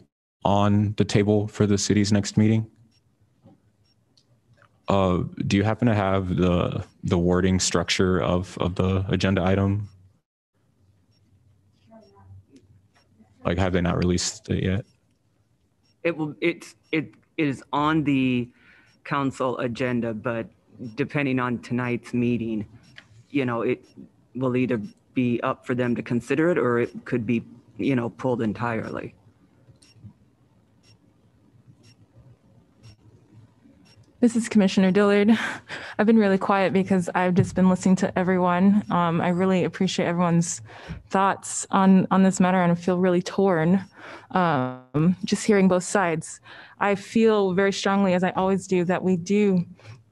on the table for the city's next meeting? Uh, do you happen to have the, the wording structure of, of the agenda item? Like, have they not released it yet? It will, it's, it is on the council agenda, but depending on tonight's meeting, you know, it will either be up for them to consider it or it could be, you know, pulled entirely. This is Commissioner Dillard. I've been really quiet because I've just been listening to everyone. Um, I really appreciate everyone's thoughts on, on this matter and I feel really torn um, just hearing both sides. I feel very strongly, as I always do, that we do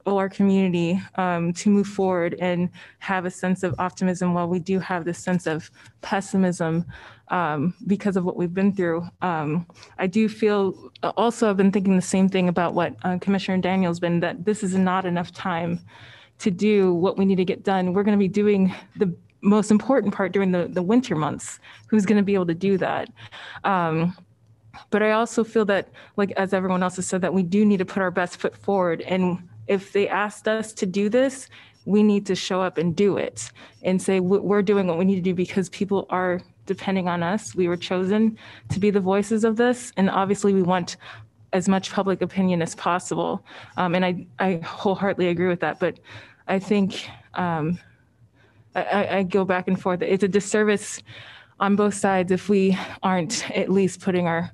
our community um, to move forward and have a sense of optimism while we do have this sense of pessimism um, because of what we've been through. Um, I do feel, also I've been thinking the same thing about what uh, Commissioner Daniel's been, that this is not enough time to do what we need to get done. We're going to be doing the most important part during the, the winter months. Who's going to be able to do that? Um, but I also feel that, like as everyone else has said, that we do need to put our best foot forward. And if they asked us to do this, we need to show up and do it and say "We- we're doing what we need to do because people are depending on us. We were chosen to be the voices of this, and obviously we want as much public opinion as possible. Um, and I, I wholeheartedly agree with that. But I think um, I- I, I go back and forth. It's a disservice on both sides if we aren't at least putting our,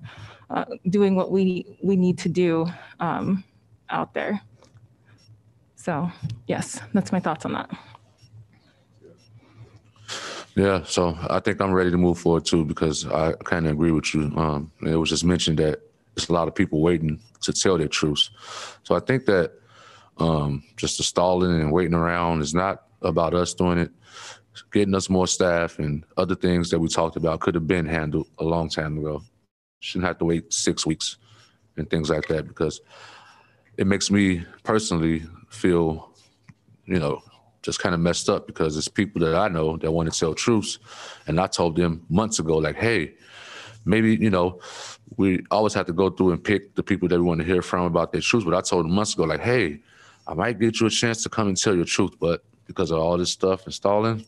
uh, doing what we, we need to do um, out there. So yes, that's my thoughts on that. Yeah, so I think I'm ready to move forward too because I kind of agree with you. Um, it was just mentioned that there's a lot of people waiting to tell their truths. So I think that um, just the stalling and waiting around is not about us doing it. Getting us more staff and other things that we talked about could have been handled a long time ago. Shouldn't have to wait six weeks and things like that because it makes me personally feel, you know, just kind of messed up because it's people that I know that want to tell truths. And I told them months ago, like, hey, maybe, you know, we always have to go through and pick the people that we want to hear from about their truths. But I told them months ago, like, hey, I might get you a chance to come and tell your truth, but because of all this stuff installing,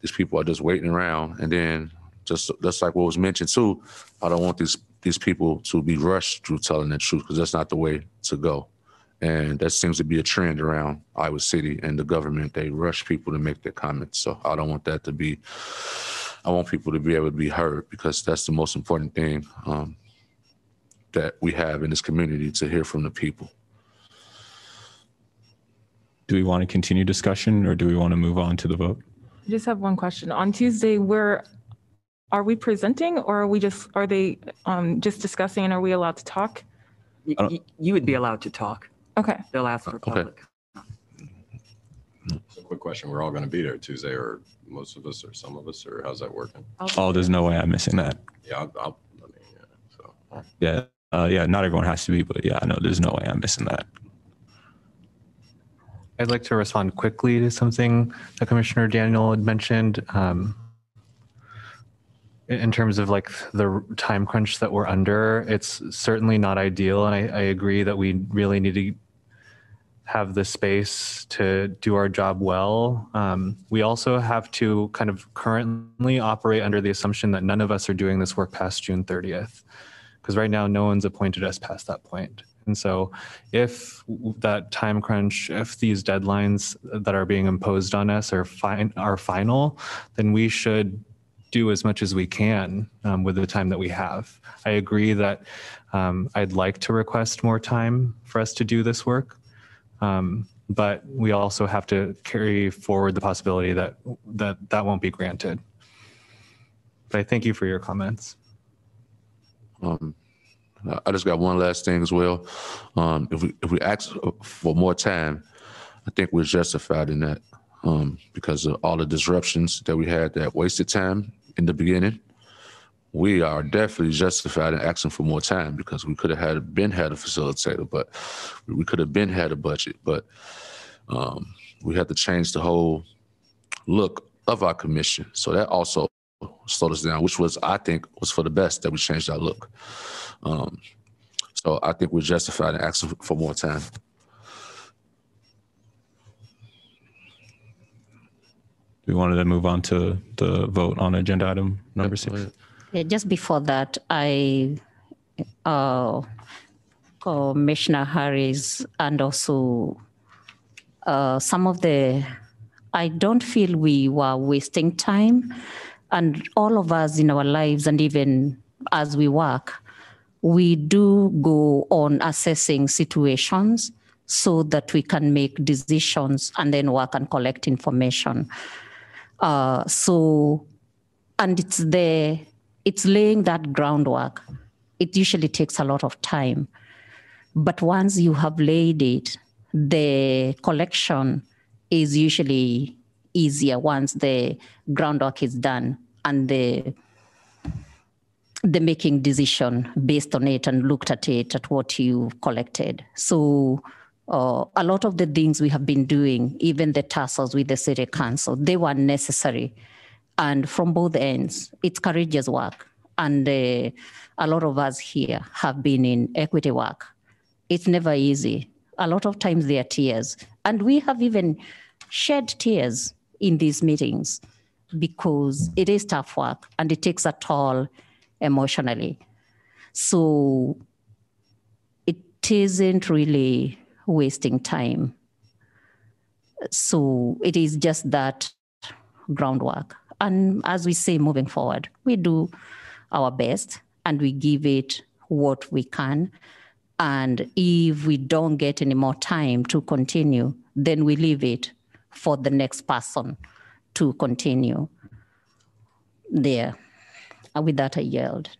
these people are just waiting around. And then just just like what was mentioned too, I don't want these these people to be rushed through telling the truth because that's not the way to go. And that seems to be a trend around Iowa City and the government. They rush people to make their comments. So I don't want that to be. I want people to be able to be heard because that's the most important thing um, that we have in this community to hear from the people. Do we want to continue discussion or do we want to move on to the vote? I just have one question. On Tuesday, where are are we presenting or are we just, are they um, just discussing and are we allowed to talk? Y- I You would be allowed to talk. Okay. They'll ask for Okay. public. So quick question, we're all going to be there Tuesday or most of us or some of us, or how's that working? Oh, there's no way I'm missing that. Yeah, I'll, I'll, I mean, yeah, so. Yeah. Uh, yeah. Not everyone has to be, but yeah, I know there's no way I'm missing that. I'd like to respond quickly to something that Commissioner Daniel had mentioned. Um, in in terms of like the time crunch that we're under, it's certainly not ideal. And I, I agree that we really need to have the space to do our job well. Um, we also have to kind of currently operate under the assumption that none of us are doing this work past June 30th. Because right now, no one's appointed us past that point. And so if that time crunch, if these deadlines that are being imposed on us are fine, are final, then we should do as much as we can um, with the time that we have. I agree that um, I'd like to request more time for us to do this work. Um, but we also have to carry forward the possibility that that that won't be granted. But I thank you for your comments. Um, I- just got one last thing as well. Um, if we if we ask for more time, I think we're justified in that um, because of all the disruptions that we had that wasted time in the beginning. We are definitely justified in asking for more time because we could have had been had a facilitator, but we could have been had a budget, but um, we had to change the whole look of our commission. So that also slowed us down, which was I think was for the best that we changed our look. Um, so I think we're justified in asking for more time. We wanted to move on to the vote on agenda item number six. Yeah, just before that, I, uh, Commissioner Harris, and also uh, some of the, I don't feel we were wasting time. And all of us in our lives, and even as we work, we do go on assessing situations so that we can make decisions and then work and collect information. Uh, so and it's the it's laying that groundwork. It usually takes a lot of time. But once you have laid it the collection is usually easier once the groundwork is done and the the making decision based on it and looked at it at what you collected. So uh, a lot of the things we have been doing even the tussles with the city council they were necessary and from both ends, it's courageous work. And uh, a lot of us here have been in equity work. It's never easy. A lot of times there are tears. And we have even shed tears in these meetings because it is tough work and it takes a toll emotionally. So it isn't really wasting time. So it is just that groundwork. And as we say, moving forward, we do our best and we give it what we can. And if we don't get any more time to continue, then we leave it for the next person to continue there. And with that, I yield.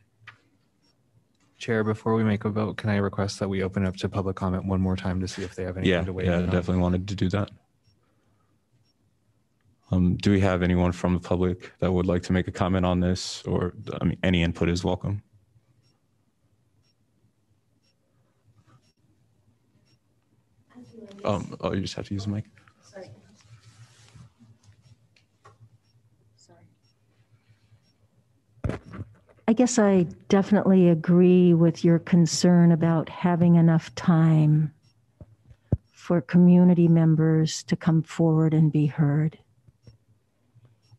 Chair, before we make a vote, can I request that we open up to public comment one more time to see if they have anything Yeah. to weigh Yeah. in on? Definitely wanted to do that. Um, do we have anyone from the public that would like to make a comment on this or, I mean, any input is welcome? Um, oh, you just have to use the mic. Sorry. I guess I definitely agree with your concern about having enough time for community members to come forward and be heard.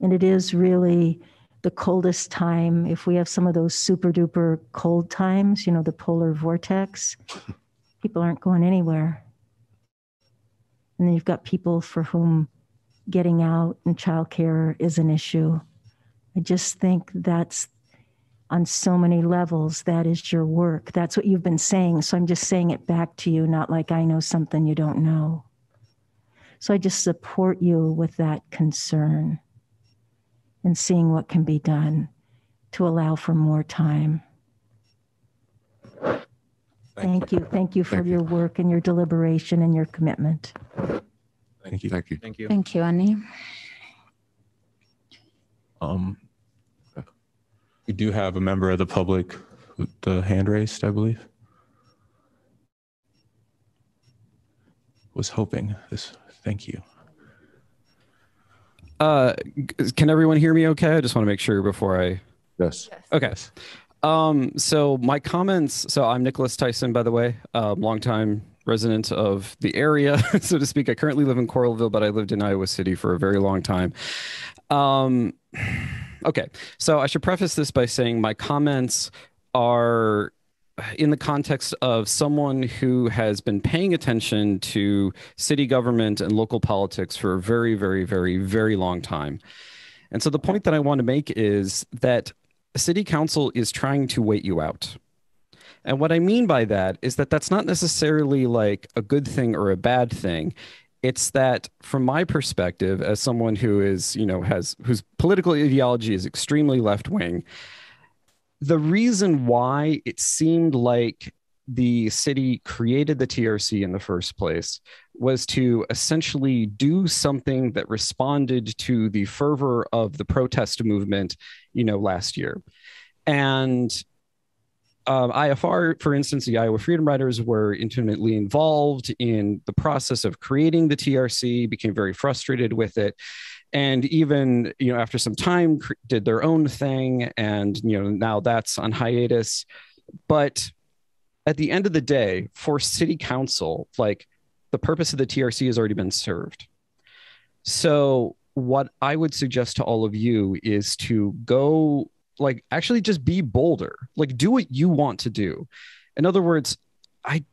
And it is really the coldest time. If we have some of those super duper cold times, you know, the polar vortex, [LAUGHS] people aren't going anywhere. And then you've got people for whom getting out and childcare is an issue. I just think that's on so many levels. That is your work. That's what you've been saying. So I'm just saying it back to you, not like I know something you don't know. So I just support you with that concern and seeing what can be done to allow for more time. Thank you. Thank you for Thank you. your work and your deliberation and your commitment. Thank you. Thank you. Thank you. Thank you, Annie. Um, we do have a member of the public with the hand raised, I believe. Was hoping this. Thank you. Uh, can everyone hear me okay? I just want to make sure before I. Yes. Okay. Um, so my comments. So I'm Nicholas Tyson, by the way, um, longtime resident of the area, [LAUGHS] so to speak. I currently live in Coralville, but I lived in Iowa City for a very long time. Um, [SIGHS] okay. So I should preface this by saying my comments are in the context of someone who has been paying attention to city government and local politics for a very, very, very, very long time. And so the point that I want to make is that city council is trying to wait you out. And what I mean by that is that that's not necessarily like a good thing or a bad thing. It's that from my perspective as someone who is, you know, has whose political ideology is extremely left wing, the reason why it seemed like the city created the TRC in the first place was to essentially do something that responded to the fervor of the protest movement, you know, last year. And um, IFR, for instance, the Iowa Freedom Riders were intimately involved in the process of creating the TRC, became very frustrated with it. And even, you know, after some time, did their own thing. And, you know, now that's on hiatus. But at the end of the day, for city council, like the purpose of the TRC has already been served. So, what I would suggest to all of you is to go, like, actually just be bolder, like, do what you want to do. In other words, I,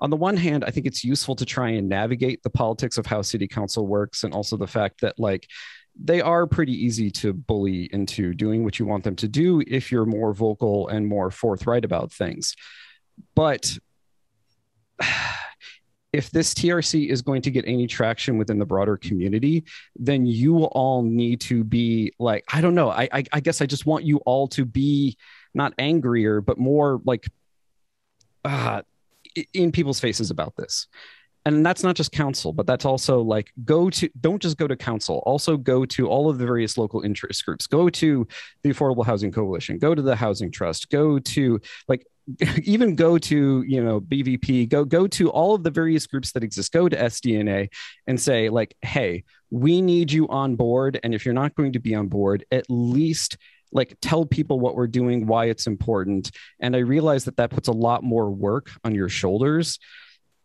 on the one hand, I think it's useful to try and navigate the politics of how city council works and also the fact that, like, they are pretty easy to bully into doing what you want them to do if you're more vocal and more forthright about things. But [SIGHS] if this TRC is going to get any traction within the broader community, then you all need to be like, I don't know. I, I, I guess I just want you all to be not angrier, but more like uh, in people's faces about this. And that's not just council, but that's also like go to, don't just go to council, also go to all of the various local interest groups, go to the Affordable Housing Coalition, go to the Housing Trust, go to like [LAUGHS] even go to you know bvp go go to all of the various groups that exist. Go to sdna and say like hey we need you on board. And if you're not going to be on board at least like tell people what we're doing why it's important and i realize that that puts a lot more work on your shoulders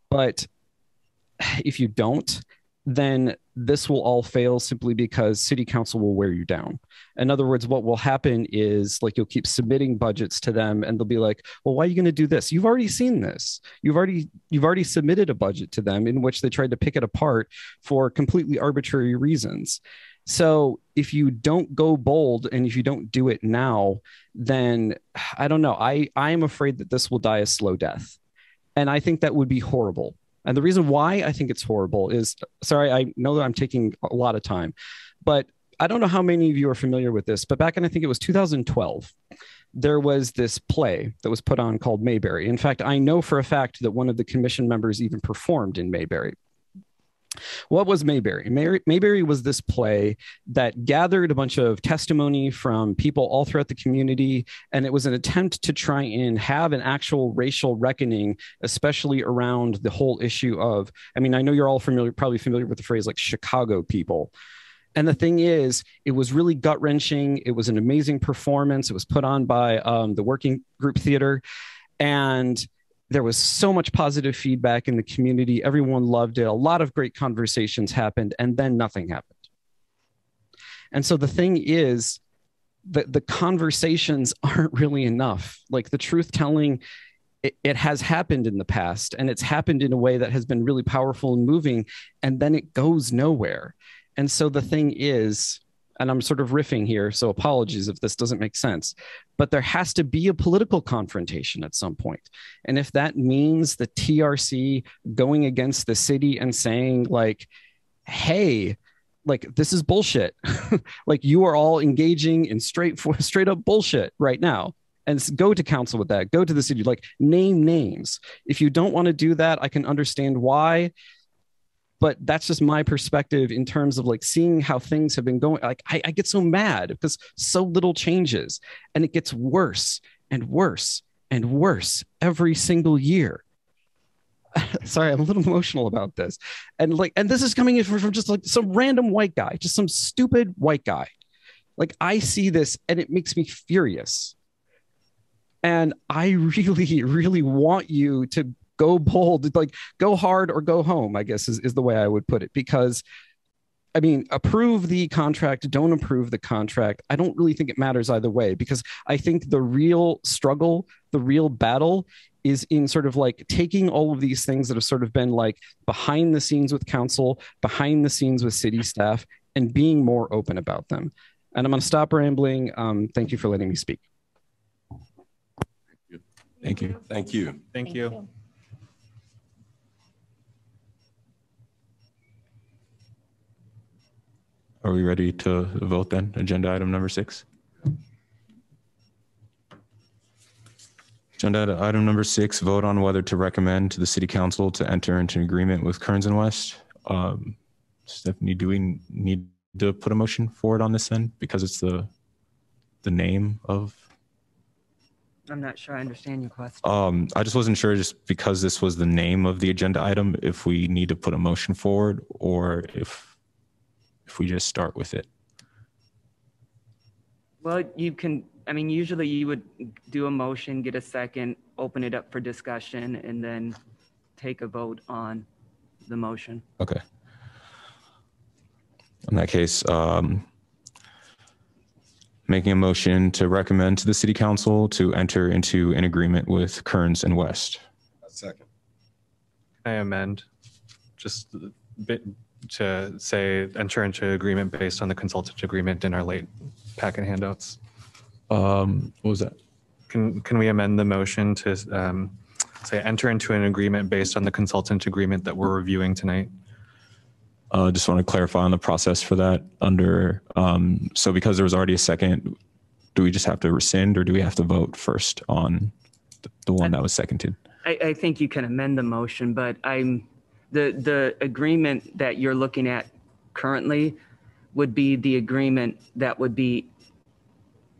but if you don't then this will all fail simply because city council will wear you down. In other words, what will happen is like you'll keep submitting budgets to them and they'll be like, "Well, why are you going to do this? You've already seen this. You've already you've already submitted a budget to them in which they tried to pick it apart for completely arbitrary reasons." So, if you don't go bold and if you don't do it now, then I don't know. I I am afraid that this will die a slow death. And I think that would be horrible. And the reason why I think it's horrible is sorry, I know that I'm taking a lot of time, but I don't know how many of you are familiar with this, but back in I think it was 2012, there was this play that was put on called Mayberry. In fact, I know for a fact that one of the commission members even performed in Mayberry. What was Mayberry? Mayberry was this play that gathered a bunch of testimony from people all throughout the community, and it was an attempt to try and have an actual racial reckoning, especially around the whole issue of. I mean, I know you're all familiar, probably familiar with the phrase like Chicago people. And the thing is, it was really gut wrenching. It was an amazing performance. It was put on by um, the Working Group Theater. And there was so much positive feedback in the community. Everyone loved it. A lot of great conversations happened, and then nothing happened. And so the thing is, the, the conversations [LAUGHS] aren't really enough. Like the truth telling, it, it has happened in the past, and it's happened in a way that has been really powerful and moving, and then it goes nowhere. And so the thing is, and I'm sort of riffing here, so apologies if this doesn't make sense, but there has to be a political confrontation at some point. And if that means the TRC going against the city and saying, like, hey, like this is bullshit. [LAUGHS] like you are all engaging in straight for, [LAUGHS] straight up bullshit right now. And go to council with that. Go to the city. Like name names. If you don't want to do that, I can understand why but that's just my perspective in terms of like seeing how things have been going. Like I, I, get so mad because so little changes and it gets worse and worse and worse every single year. [LAUGHS] Sorry i'm a little emotional about this. And like and this is coming in from, from just like some random white guy just some stupid white guy. Like i see this and it makes me furious. And i [LAUGHS] really really want you to go bold, like go hard or go home, I guess is, is the way I would put it. Because I mean, approve the contract, don't approve the contract. I don't really think it matters either way because I think the real struggle, the real battle is in sort of like taking all of these things that have sort of been like behind the scenes with council, behind the scenes with city staff, and being more open about them. And I'm going to stop rambling. Um, thank you for letting me speak. Thank you. Thank you. Thank you. Are we ready to vote then? Agenda item number six? Agenda item number six, vote on whether to recommend to the city council to enter into an agreement with Kearns and West. Um, Stephanie, do we need to put a motion forward on this then? Because it's the, the name of, I'm not sure I understand your question. um, I just wasn't sure just because this was the name of the agenda item, if we need to put a motion forward or if, if we just start with it. Well, you can, I mean, usually you would do a motion, get a second, open it up for discussion, and then take a vote on the motion. Okay. In that case, um, making a motion to recommend to the city council to enter into an agreement with Kearns and West. Second. I amend just a bit to say enter into agreement based on the consultant agreement in our late packet handouts. Um, what was that? Can, can we amend the motion to um, say enter into an agreement based on the consultant agreement that we're reviewing tonight? Uh, just want to clarify on the process for that under, um, so because there was already a second, do we just have to rescind or do we have to vote first on the- the one that was seconded? I, I think you can amend the motion, but I'm, the, the agreement that you're looking at currently would be the agreement that would be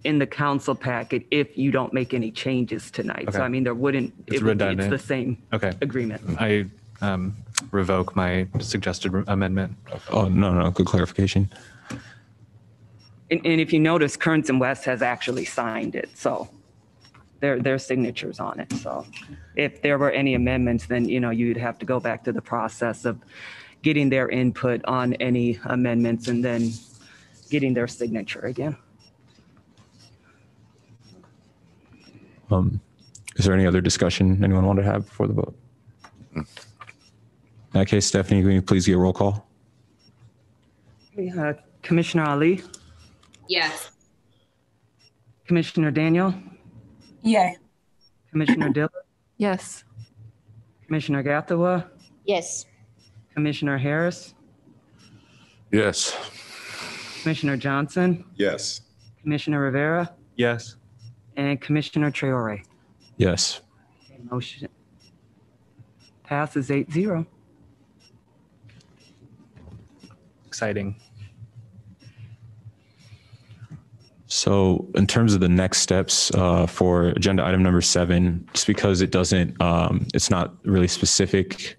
in the council packet if you don't make any changes tonight. So Okay. I mean, there wouldn't, It's it would be- it's redundant. the same Okay. agreement. I um, revoke my suggested amendment. Oh, no, no, good clarification. And, and if you notice, Kearns and West has actually signed it, so their, their signatures on it. So if there were any amendments, then, you know, you'd have to go back to the process of getting their input on any amendments and then getting their signature again. Um, is there any other discussion anyone want to have before the vote? In that case, Stephanie, can you please get a roll call? Uh, Commissioner Ali, Yes. Commissioner Daniel, Yay. Commissioner Dillard, Yes. Commissioner Gathua, Yes. Commissioner Harris, Yes. Commissioner Johnson, Yes. Commissioner Rivera, Yes. and Commissioner Traore. Yes. Motion passes eight zero. exciting. So in terms of the next steps uh, for agenda item number seven, just because it doesn't, um, it's not really specific,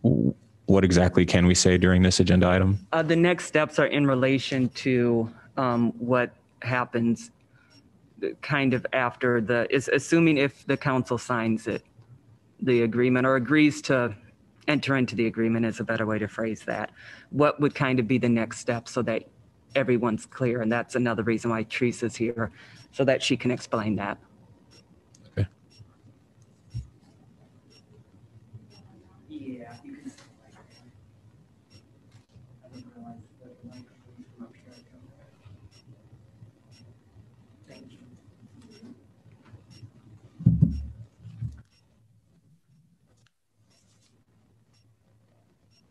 what exactly can we say during this agenda item? Uh, the next steps are in relation to um, what happens kind of after the, is assuming if the council signs it, the agreement or agrees to enter into the agreement is a better way to phrase that. What would kind of be the next step so that everyone's clear? And that's another reason why Teresa's here, so that she can explain that.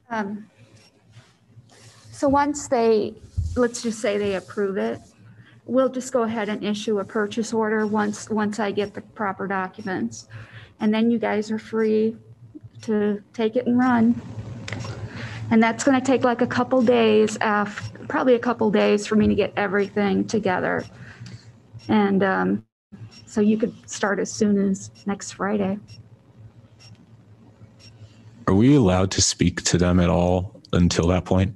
Um, So once they, let's just say they approve it, we'll just go ahead and issue a purchase order once, once I get the proper documents. And then you guys are free to take it and run. And that's going to take like a couple days af, probably a couple days for me to get everything together. And um, so you could start as soon as next Friday. Are we allowed to speak to them at all until that point?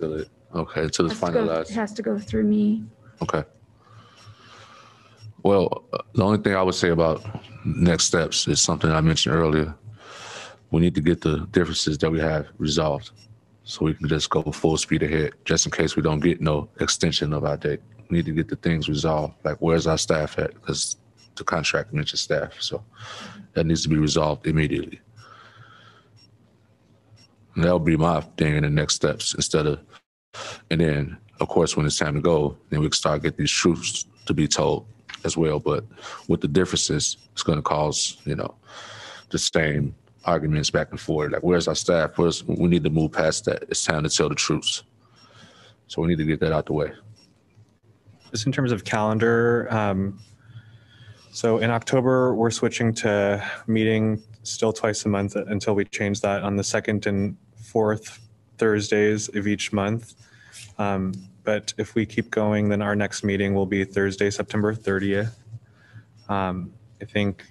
Till it- Okay, until it's Has to go- finalized. Has to go through me. Okay. Well, uh, the only thing I would say about next steps is something I mentioned earlier. We need to get the differences that we have resolved so we can just go full speed ahead, just in case we don't get no extension of our date. We need to get the things resolved, like where's our staff at? Because the contract mentions staff, so that needs to be resolved immediately. And that'll be my thing in the next steps instead of and then, of course, when it's time to go, then we can start get these truths to be told as well. But with the differences, it's going to cause, you know, the same arguments back and forth. Like, where's our staff? Where's, we need to move past that. It's time to tell the truths. So we need to get that out the way. Just in terms of calendar, um, so in October, we're switching to meeting still twice a month until we change that on the second and fourth Thursdays of each month. Um, But if we keep going, then our next meeting will be Thursday, September 30th. Um, I think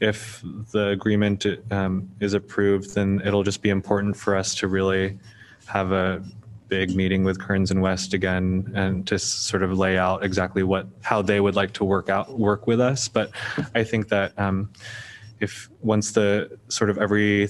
if the agreement um, is approved, then it'll just be important for us to really have a big meeting with Kearns and West again and to sort of lay out exactly what, how they would like to work out, work with us. But I think that um, if, once the sort of every,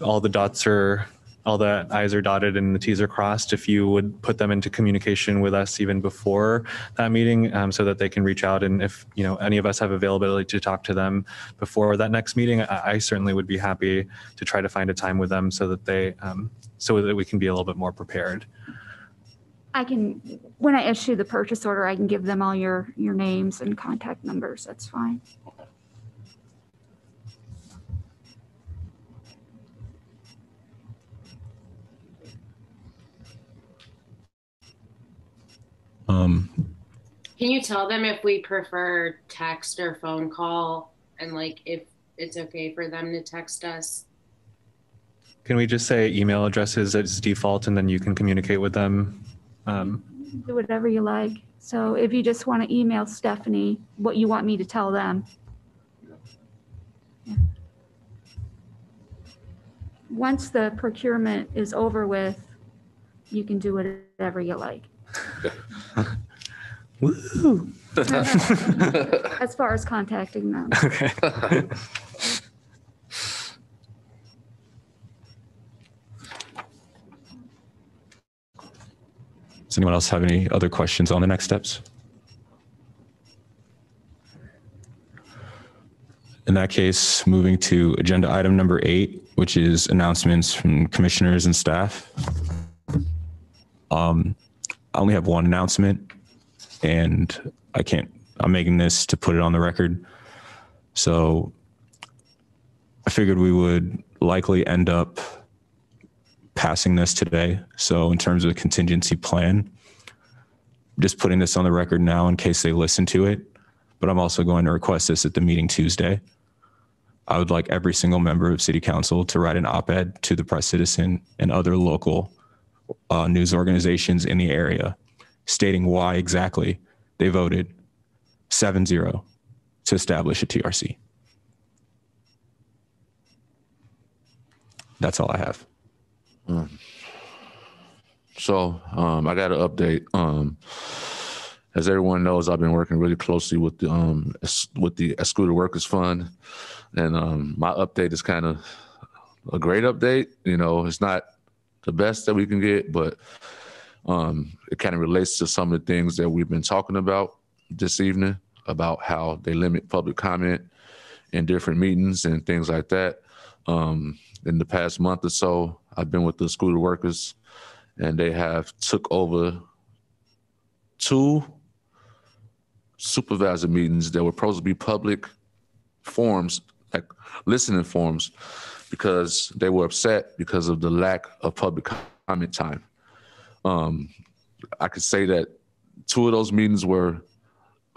all the dots are, all the i's are dotted and the t's are crossed, if you would put them into communication with us even before that meeting um, so that they can reach out and if, you know, any of us have availability to talk to them before that next meeting, I, I certainly would be happy to try to find a time with them so that they, um, so that we can be a little bit more prepared. I can, when I issue the purchase order, I can give them all your, your names and contact numbers. That's fine. Um, Can you tell them if we prefer text or phone call and like if it's okay for them to text us? Can we just say email addresses as default and then you can communicate with them? Um, Do whatever you like. So if you just want to email Stephanie what you want me to tell them. Yeah. Once the procurement is over with, you can do whatever you like. Woo! As far as contacting them. Okay. Does anyone else have any other questions on the next steps? In that case, moving to agenda item number eight, which is announcements from commissioners and staff. Um, I only have one announcement and I can't, I'm making this to put it on the record. So I figured we would likely end up passing this today. So in terms of the contingency plan, just putting this on the record now in case they listen to it. But I'm also going to request this at the meeting Tuesday. I would like every single member of city council to write an op-ed to the Press Citizen and other local uh, news organizations in the area stating why exactly they voted 7-0 to establish a TRC. That's all I have. So um, I got an update. Um, as everyone knows, I've been working really closely with the um, with the Excluded Workers Fund, and um, my update is kind of a great update. You know, it's not the best that we can get, but um, it kind of relates to some of the things that we've been talking about this evening about how they limit public comment in different meetings and things like that. Um, in the past month or so, I've been with the Excluded Workers, and they have took over two supervisor meetings that were supposed to be public forums, like listening forums, because they were upset because of the lack of public comment time. Um, I could say that two of those meetings were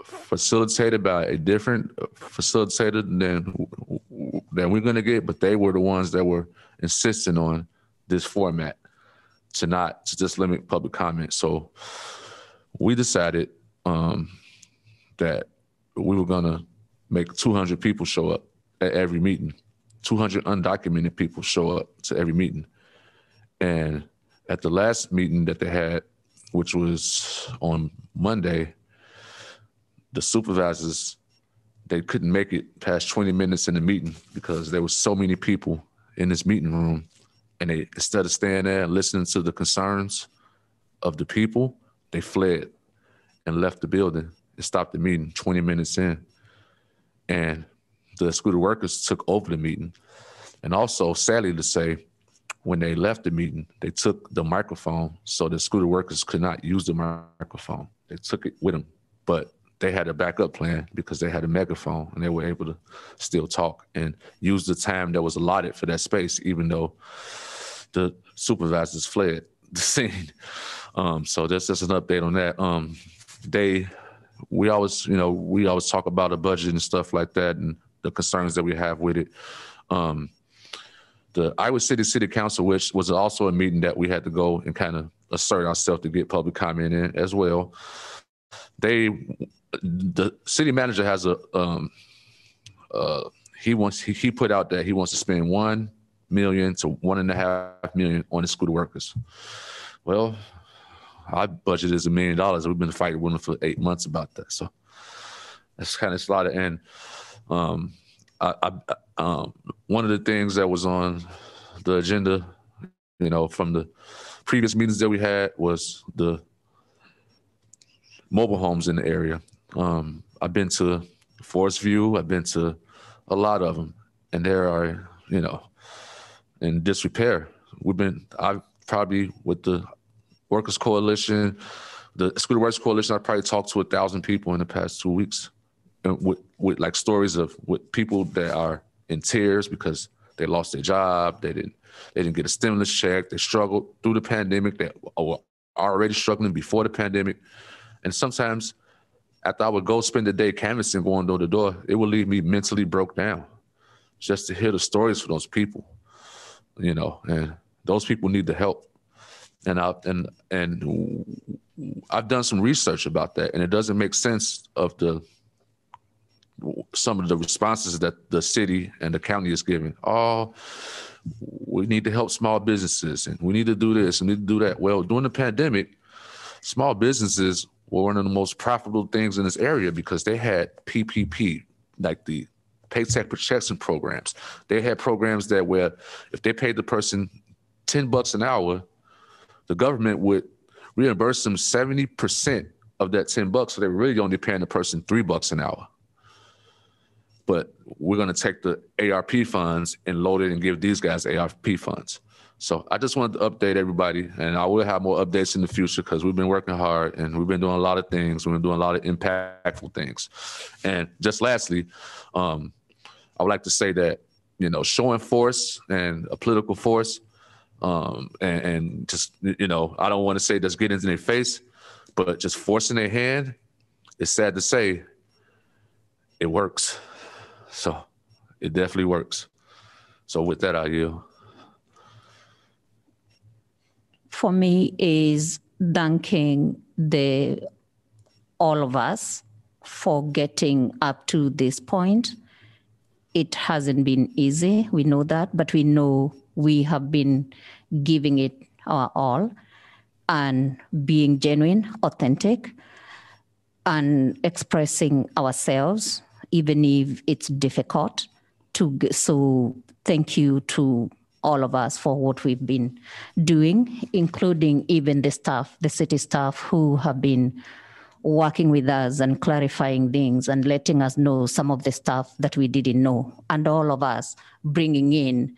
facilitated by a different facilitator than than we're going to get, but they were the ones that were insisting on this format to not to just limit public comment. So we decided um, that we were going to make 200 people show up at every meeting. 200 undocumented people show up to every meeting. And at the last meeting that they had, which was on Monday, the supervisors they couldn't make it past 20 minutes in the meeting because there was so many people in this meeting room and they instead of staying there and listening to the concerns of the people they fled and left the building and stopped the meeting 20 minutes in and the excluded workers took over the meeting and also sadly to say when they left the meeting they took the microphone so the excluded workers could not use the microphone they took it with them but they had a backup plan because they had a megaphone and they were able to still talk and use the time that was allotted for that space, even though the supervisors fled [LAUGHS] the scene. Um, so that's just an update on that. Um, they, we always, you know, we always talk about a budget and stuff like that and the concerns that we have with it. Um, the Iowa City City Council, which was also a meeting that we had to go and kind of assert ourselves to get public comment in as well. They the city manager has a um uh he wants he, he put out that he wants to spend one million to one and a half million on the school workers. Well, our budget is a million dollars. We've been fighting with them for eight months about that. So that's kind of slotted. And um, I, I, um, one of the things that was on the agenda, you know, from the previous meetings that we had was the mobile homes in the area. Um, I've been to Forest View. I've been to a lot of them, and there are, you know, in disrepair. We've been. I've probably with the Workers Coalition, the School Workers Coalition. I probably talked to a thousand people in the past two weeks, with with like stories of with people that are in tears because they lost their job. They didn't. They didn't get a stimulus check. They struggled through the pandemic. They were already struggling before the pandemic, and sometimes after I would go spend the day canvassing, going door to door, it would leave me mentally broke down just to hear the stories for those people, you know, and those people need the help. And I and and I've done some research about that, and it doesn't make sense of the some of the responses that the city and the county is giving. Oh, we need to help small businesses, and we need to do this, and we need to do that. Well, during the pandemic, small businesses were one of the most profitable things in this area because they had PPP, like the paycheck protection programs. They had programs that where if they paid the person 10 bucks an hour, the government would reimburse them 70% of that 10 bucks. So they were really only paying the person three bucks an hour. But we're going to take the ARP funds and load it and give these guys ARP funds. So I just wanted to update everybody, and I will have more updates in the future because we've been working hard and we've been doing a lot of things. We've been doing a lot of impactful things. And just lastly, um, I would like to say that you know showing force and a political force, um, and, and just you know I don't want to say just get in their face, but just forcing their hand. It's sad to say, it works. So it definitely works. So with that, I yield. For me, is thanking the all of us for getting up to this point. It hasn't been easy, we know that, but we know we have been giving it our all and being genuine, authentic, and expressing ourselves, even if it's difficult. To so, thank you to all of us for what we've been doing, including even the staff, the city staff who have been working with us and clarifying things and letting us know some of the stuff that we didn't know, and all of us bringing in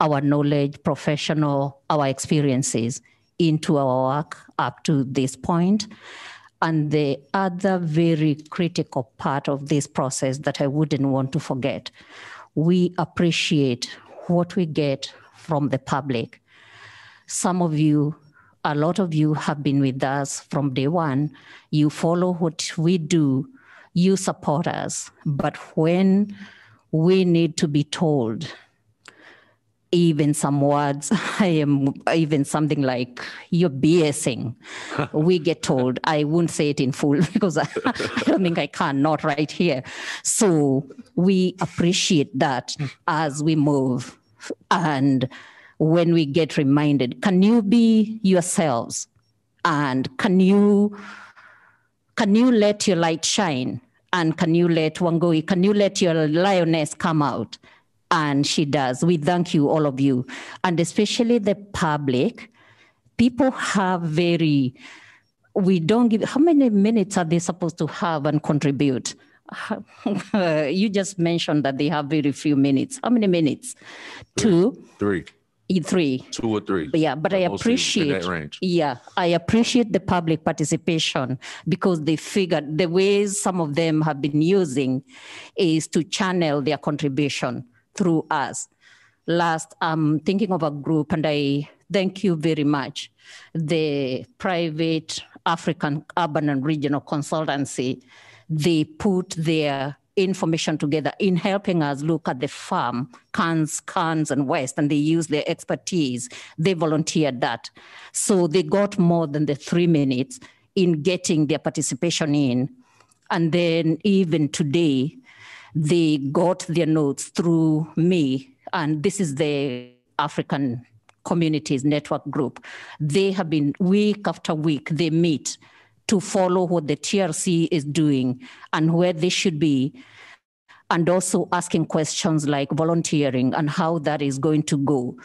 our knowledge, professional, our experiences into our work up to this point. And the other very critical part of this process that I wouldn't want to forget, we appreciate what we get from the public. Some of you, a lot of you have been with us from day one. You follow what we do, you support us. But when we need to be told even some words, [LAUGHS] I am even something like you're BSing. [LAUGHS] we get told. I won't say it in full [LAUGHS] because I, I don't think I can, not right here. So we appreciate that as we move. And when we get reminded, can you be yourselves? And can you can you let your light shine? And can you let Wangui, can you let your lioness come out? And she does. We thank you, all of you, and especially the public. People have very, we don't give, how many minutes are they supposed to have and contribute? [LAUGHS] you just mentioned that they have very few minutes. How many minutes? Three. Two? Three. Three. Two or three. Yeah, but I appreciate. Yeah, I appreciate the public participation because they figured the ways some of them have been using is to channel their contribution through us. Last, I'm thinking of a group, and I thank you very much. The private African urban and regional consultancy, they put their information together in helping us look at the farm, Kearns, Kearns, and west, and they use their expertise. They volunteered that. So they got more than the three minutes in getting their participation in. And then even today, they got their notes through me, and this is the African Communities Network Group. They have been week after week, they meet to follow what the TRC is doing and where they should be, and also asking questions like volunteering and how that is going to go,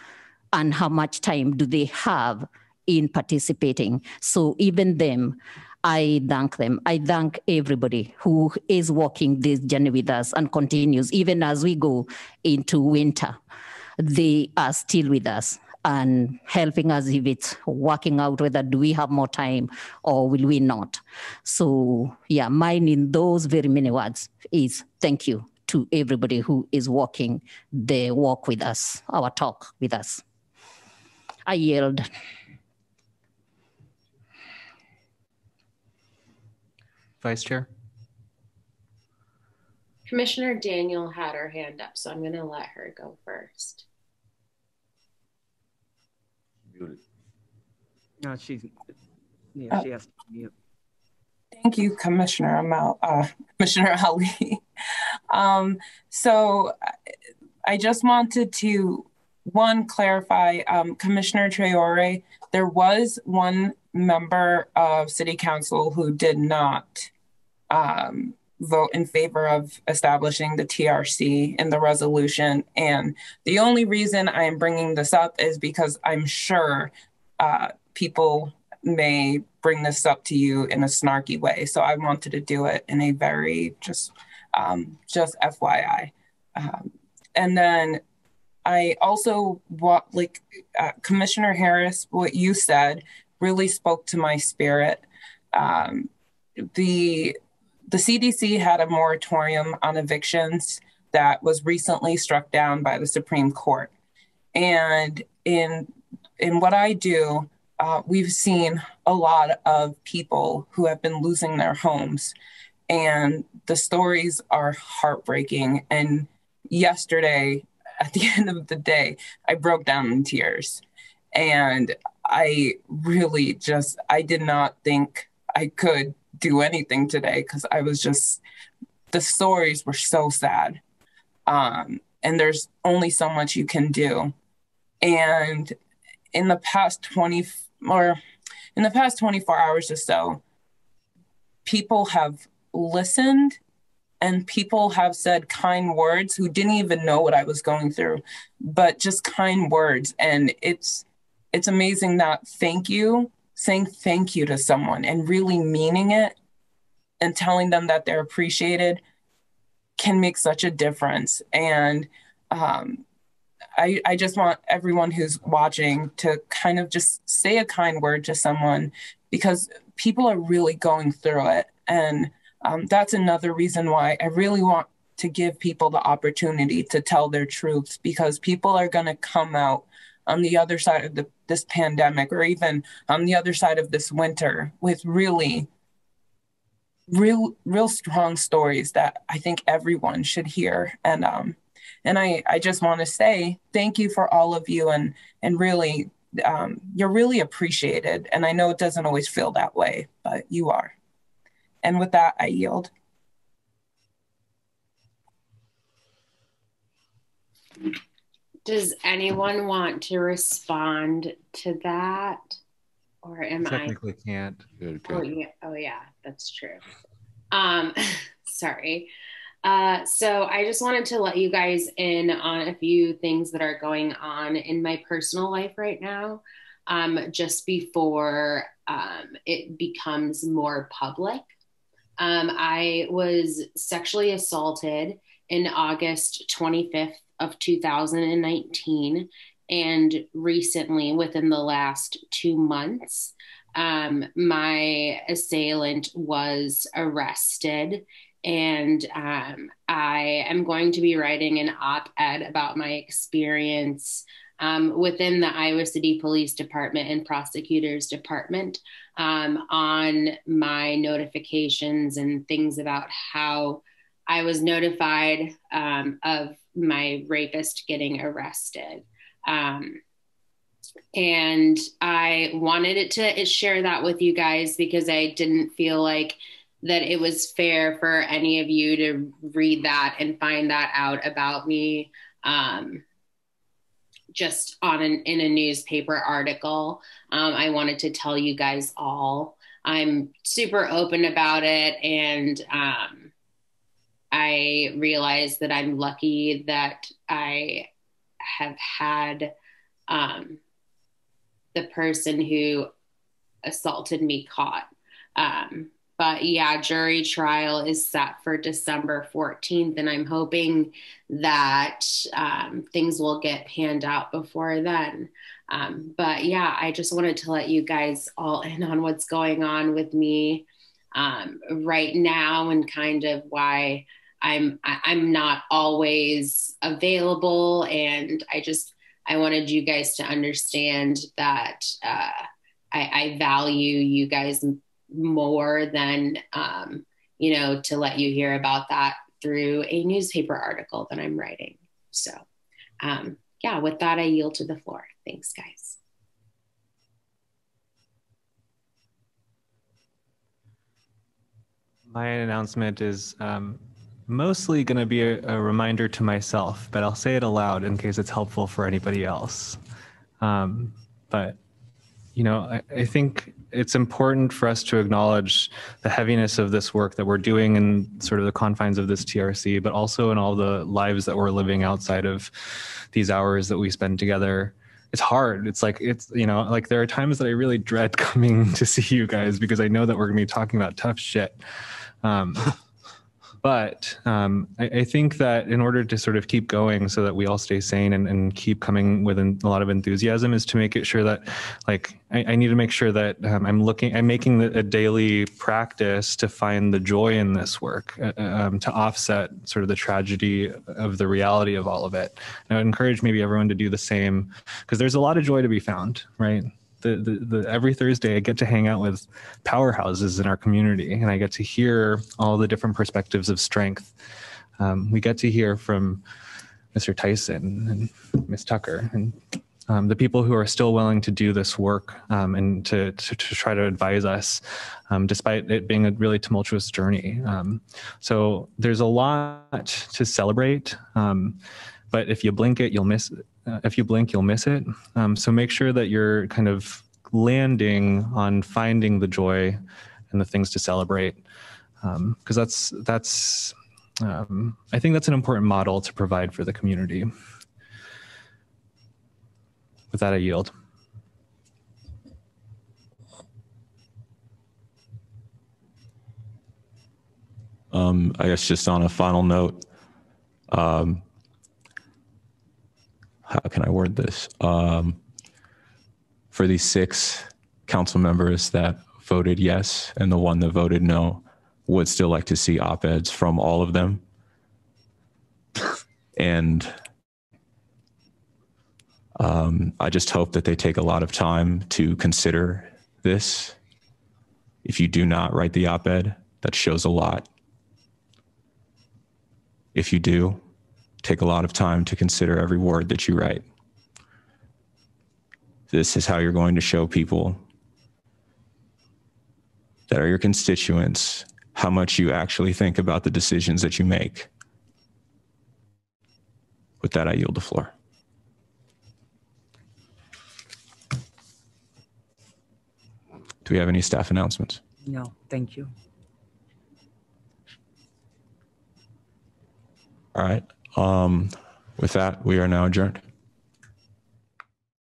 and how much time do they have in participating. So even them, I thank them. I thank everybody who is walking this journey with us and continues, even as we go into winter. They are still with us and helping us if it's working out whether do we have more time or will we not. So yeah, mine in those very many words is thank you to everybody who is walking the walk with us, our talk with us. I yield. Vice Chair? Commissioner Daniel had her hand up, so I'm going to let her go first. No, she's, yeah, Oh. she has to mute. Thank you, Commissioner Amal, uh, [LAUGHS] Commissioner Ali. [LAUGHS] um, so I- I just wanted to one clarify, um, Commissioner Traore, there was one member of City Council who did not um, vote in favor of establishing the TRC in the resolution, and the only reason I am bringing this up is because I'm sure uh, people may bring this up to you in a snarky way. So I wanted to do it in a very just um, just FYI. Um, and then I also want like uh, Commissioner Harris, what you said really spoke to my spirit. Um, the the CDC had a moratorium on evictions that was recently struck down by the Supreme Court, and in in what I do, uh, we've seen a lot of people who have been losing their homes, and the stories are heartbreaking. And yesterday, at the [LAUGHS] end of the day, I broke down in tears. And I really just, I did not think I could do anything today because I was just, the stories were so sad. Um, and there's only so much you can do. And in the past 20 or in the past 24 hours or so, people have listened and people have said kind words who didn't even know what I was going through, but just kind words. And it's it's amazing that thank you, saying thank you to someone and really meaning it and telling them that they're appreciated can make such a difference. And um, I, I just want everyone who's watching to kind of just say a kind word to someone because people are really going through it. And um, that's another reason why I really want to give people the opportunity to tell their truths because people are going to come out on the other side of the, this pandemic or even on the other side of this winter with really real real strong stories that I think everyone should hear. And um and I I just want to say thank you for all of you and and really um, you're really appreciated. And I know it doesn't always feel that way but you are and with that I yield Does anyone want to respond to that? Or am I? Technically can't. Oh yeah, oh yeah, that's true. Um, [LAUGHS] sorry. Uh, so I just wanted to let you guys in on a few things that are going on in my personal life right now. Um, just before um, it becomes more public. Um, I was sexually assaulted in August 25th of 2019 and recently within the last two months um, my assailant was arrested and um, i am going to be writing an op-ed about my experience um, within the iowa city police department and prosecutors department um, on my notifications and things about how i was notified um, of my rapist getting arrested. Um, and I wanted it to share that with you guys because I didn't feel like that it was fair for any of you to read that and find that out about me. Um, just on an in a newspaper article. Um, I wanted to tell you guys all. I'm super open about it, and um, I realize that I'm lucky that I have had um, the person who assaulted me caught. Um, but yeah, jury trial is set for December 14th, and I'm hoping that um, things will get panned out before then. Um, but yeah, I just wanted to let you guys all in on what's going on with me um, right now and kind of why I'm I'm not always available, and I just I wanted you guys to understand that uh, I, I, value you guys more than, um, you know, to let you hear about that through a newspaper article that I'm writing. So, um, yeah, with that, I yield to the floor. Thanks, guys. My announcement is um, mostly going to be a, a, reminder to myself, but I'll say it aloud in case it's helpful for anybody else. Um, but, you know, I, I, think it's important for us to acknowledge the heaviness of this work that we're doing in sort of the confines of this TRC, but also in all the lives that we're living outside of these hours that we spend together. It's hard. It's like, it's, you know, like there are times that I really dread [LAUGHS] coming to see you guys because I know that we're going to be talking about tough shit. Um, [LAUGHS] but um, I, I, think that in order to sort of keep going so that we all stay sane and, and keep coming with a lot of enthusiasm is to make it sure that like I, I need to make sure that um, I'm looking, I'm making a daily practice to find the joy in this work uh, um, to offset sort of the tragedy of the reality of all of it. And I would encourage maybe everyone to do the same because there's a lot of joy to be found, right? The, the, the, every Thursday I get to hang out with powerhouses in our community and I get to hear all the different perspectives of strength. Um, we get to hear from Mr. Tyson and Ms. Tucker and um, the people who are still willing to do this work um, and to, to, to try to advise us, um, despite it being a really tumultuous journey. Um, so there's a lot to celebrate, um, but if you blink it, you'll miss. Uh, if you blink, you'll miss it. Um, so make sure that you're kind of landing on finding the joy and the things to celebrate, because that's that's. I think that's an important model to provide for the community. With that, I yield. Um, I guess just on a final note, um, how can I word this? Um, for these six council members that voted yes and the one that voted no, would still like to see op-eds from all of them. And um, I just hope that they take a lot of time to consider this. If you do not write the op ed, that shows a lot. If you do, take a lot of time to consider every word that you write. This is how you're going to show people that are your constituents how much you actually think about the decisions that you make. With that, I yield the floor. Do we have any staff announcements? No, thank you. All right. Um, with that, we are now adjourned.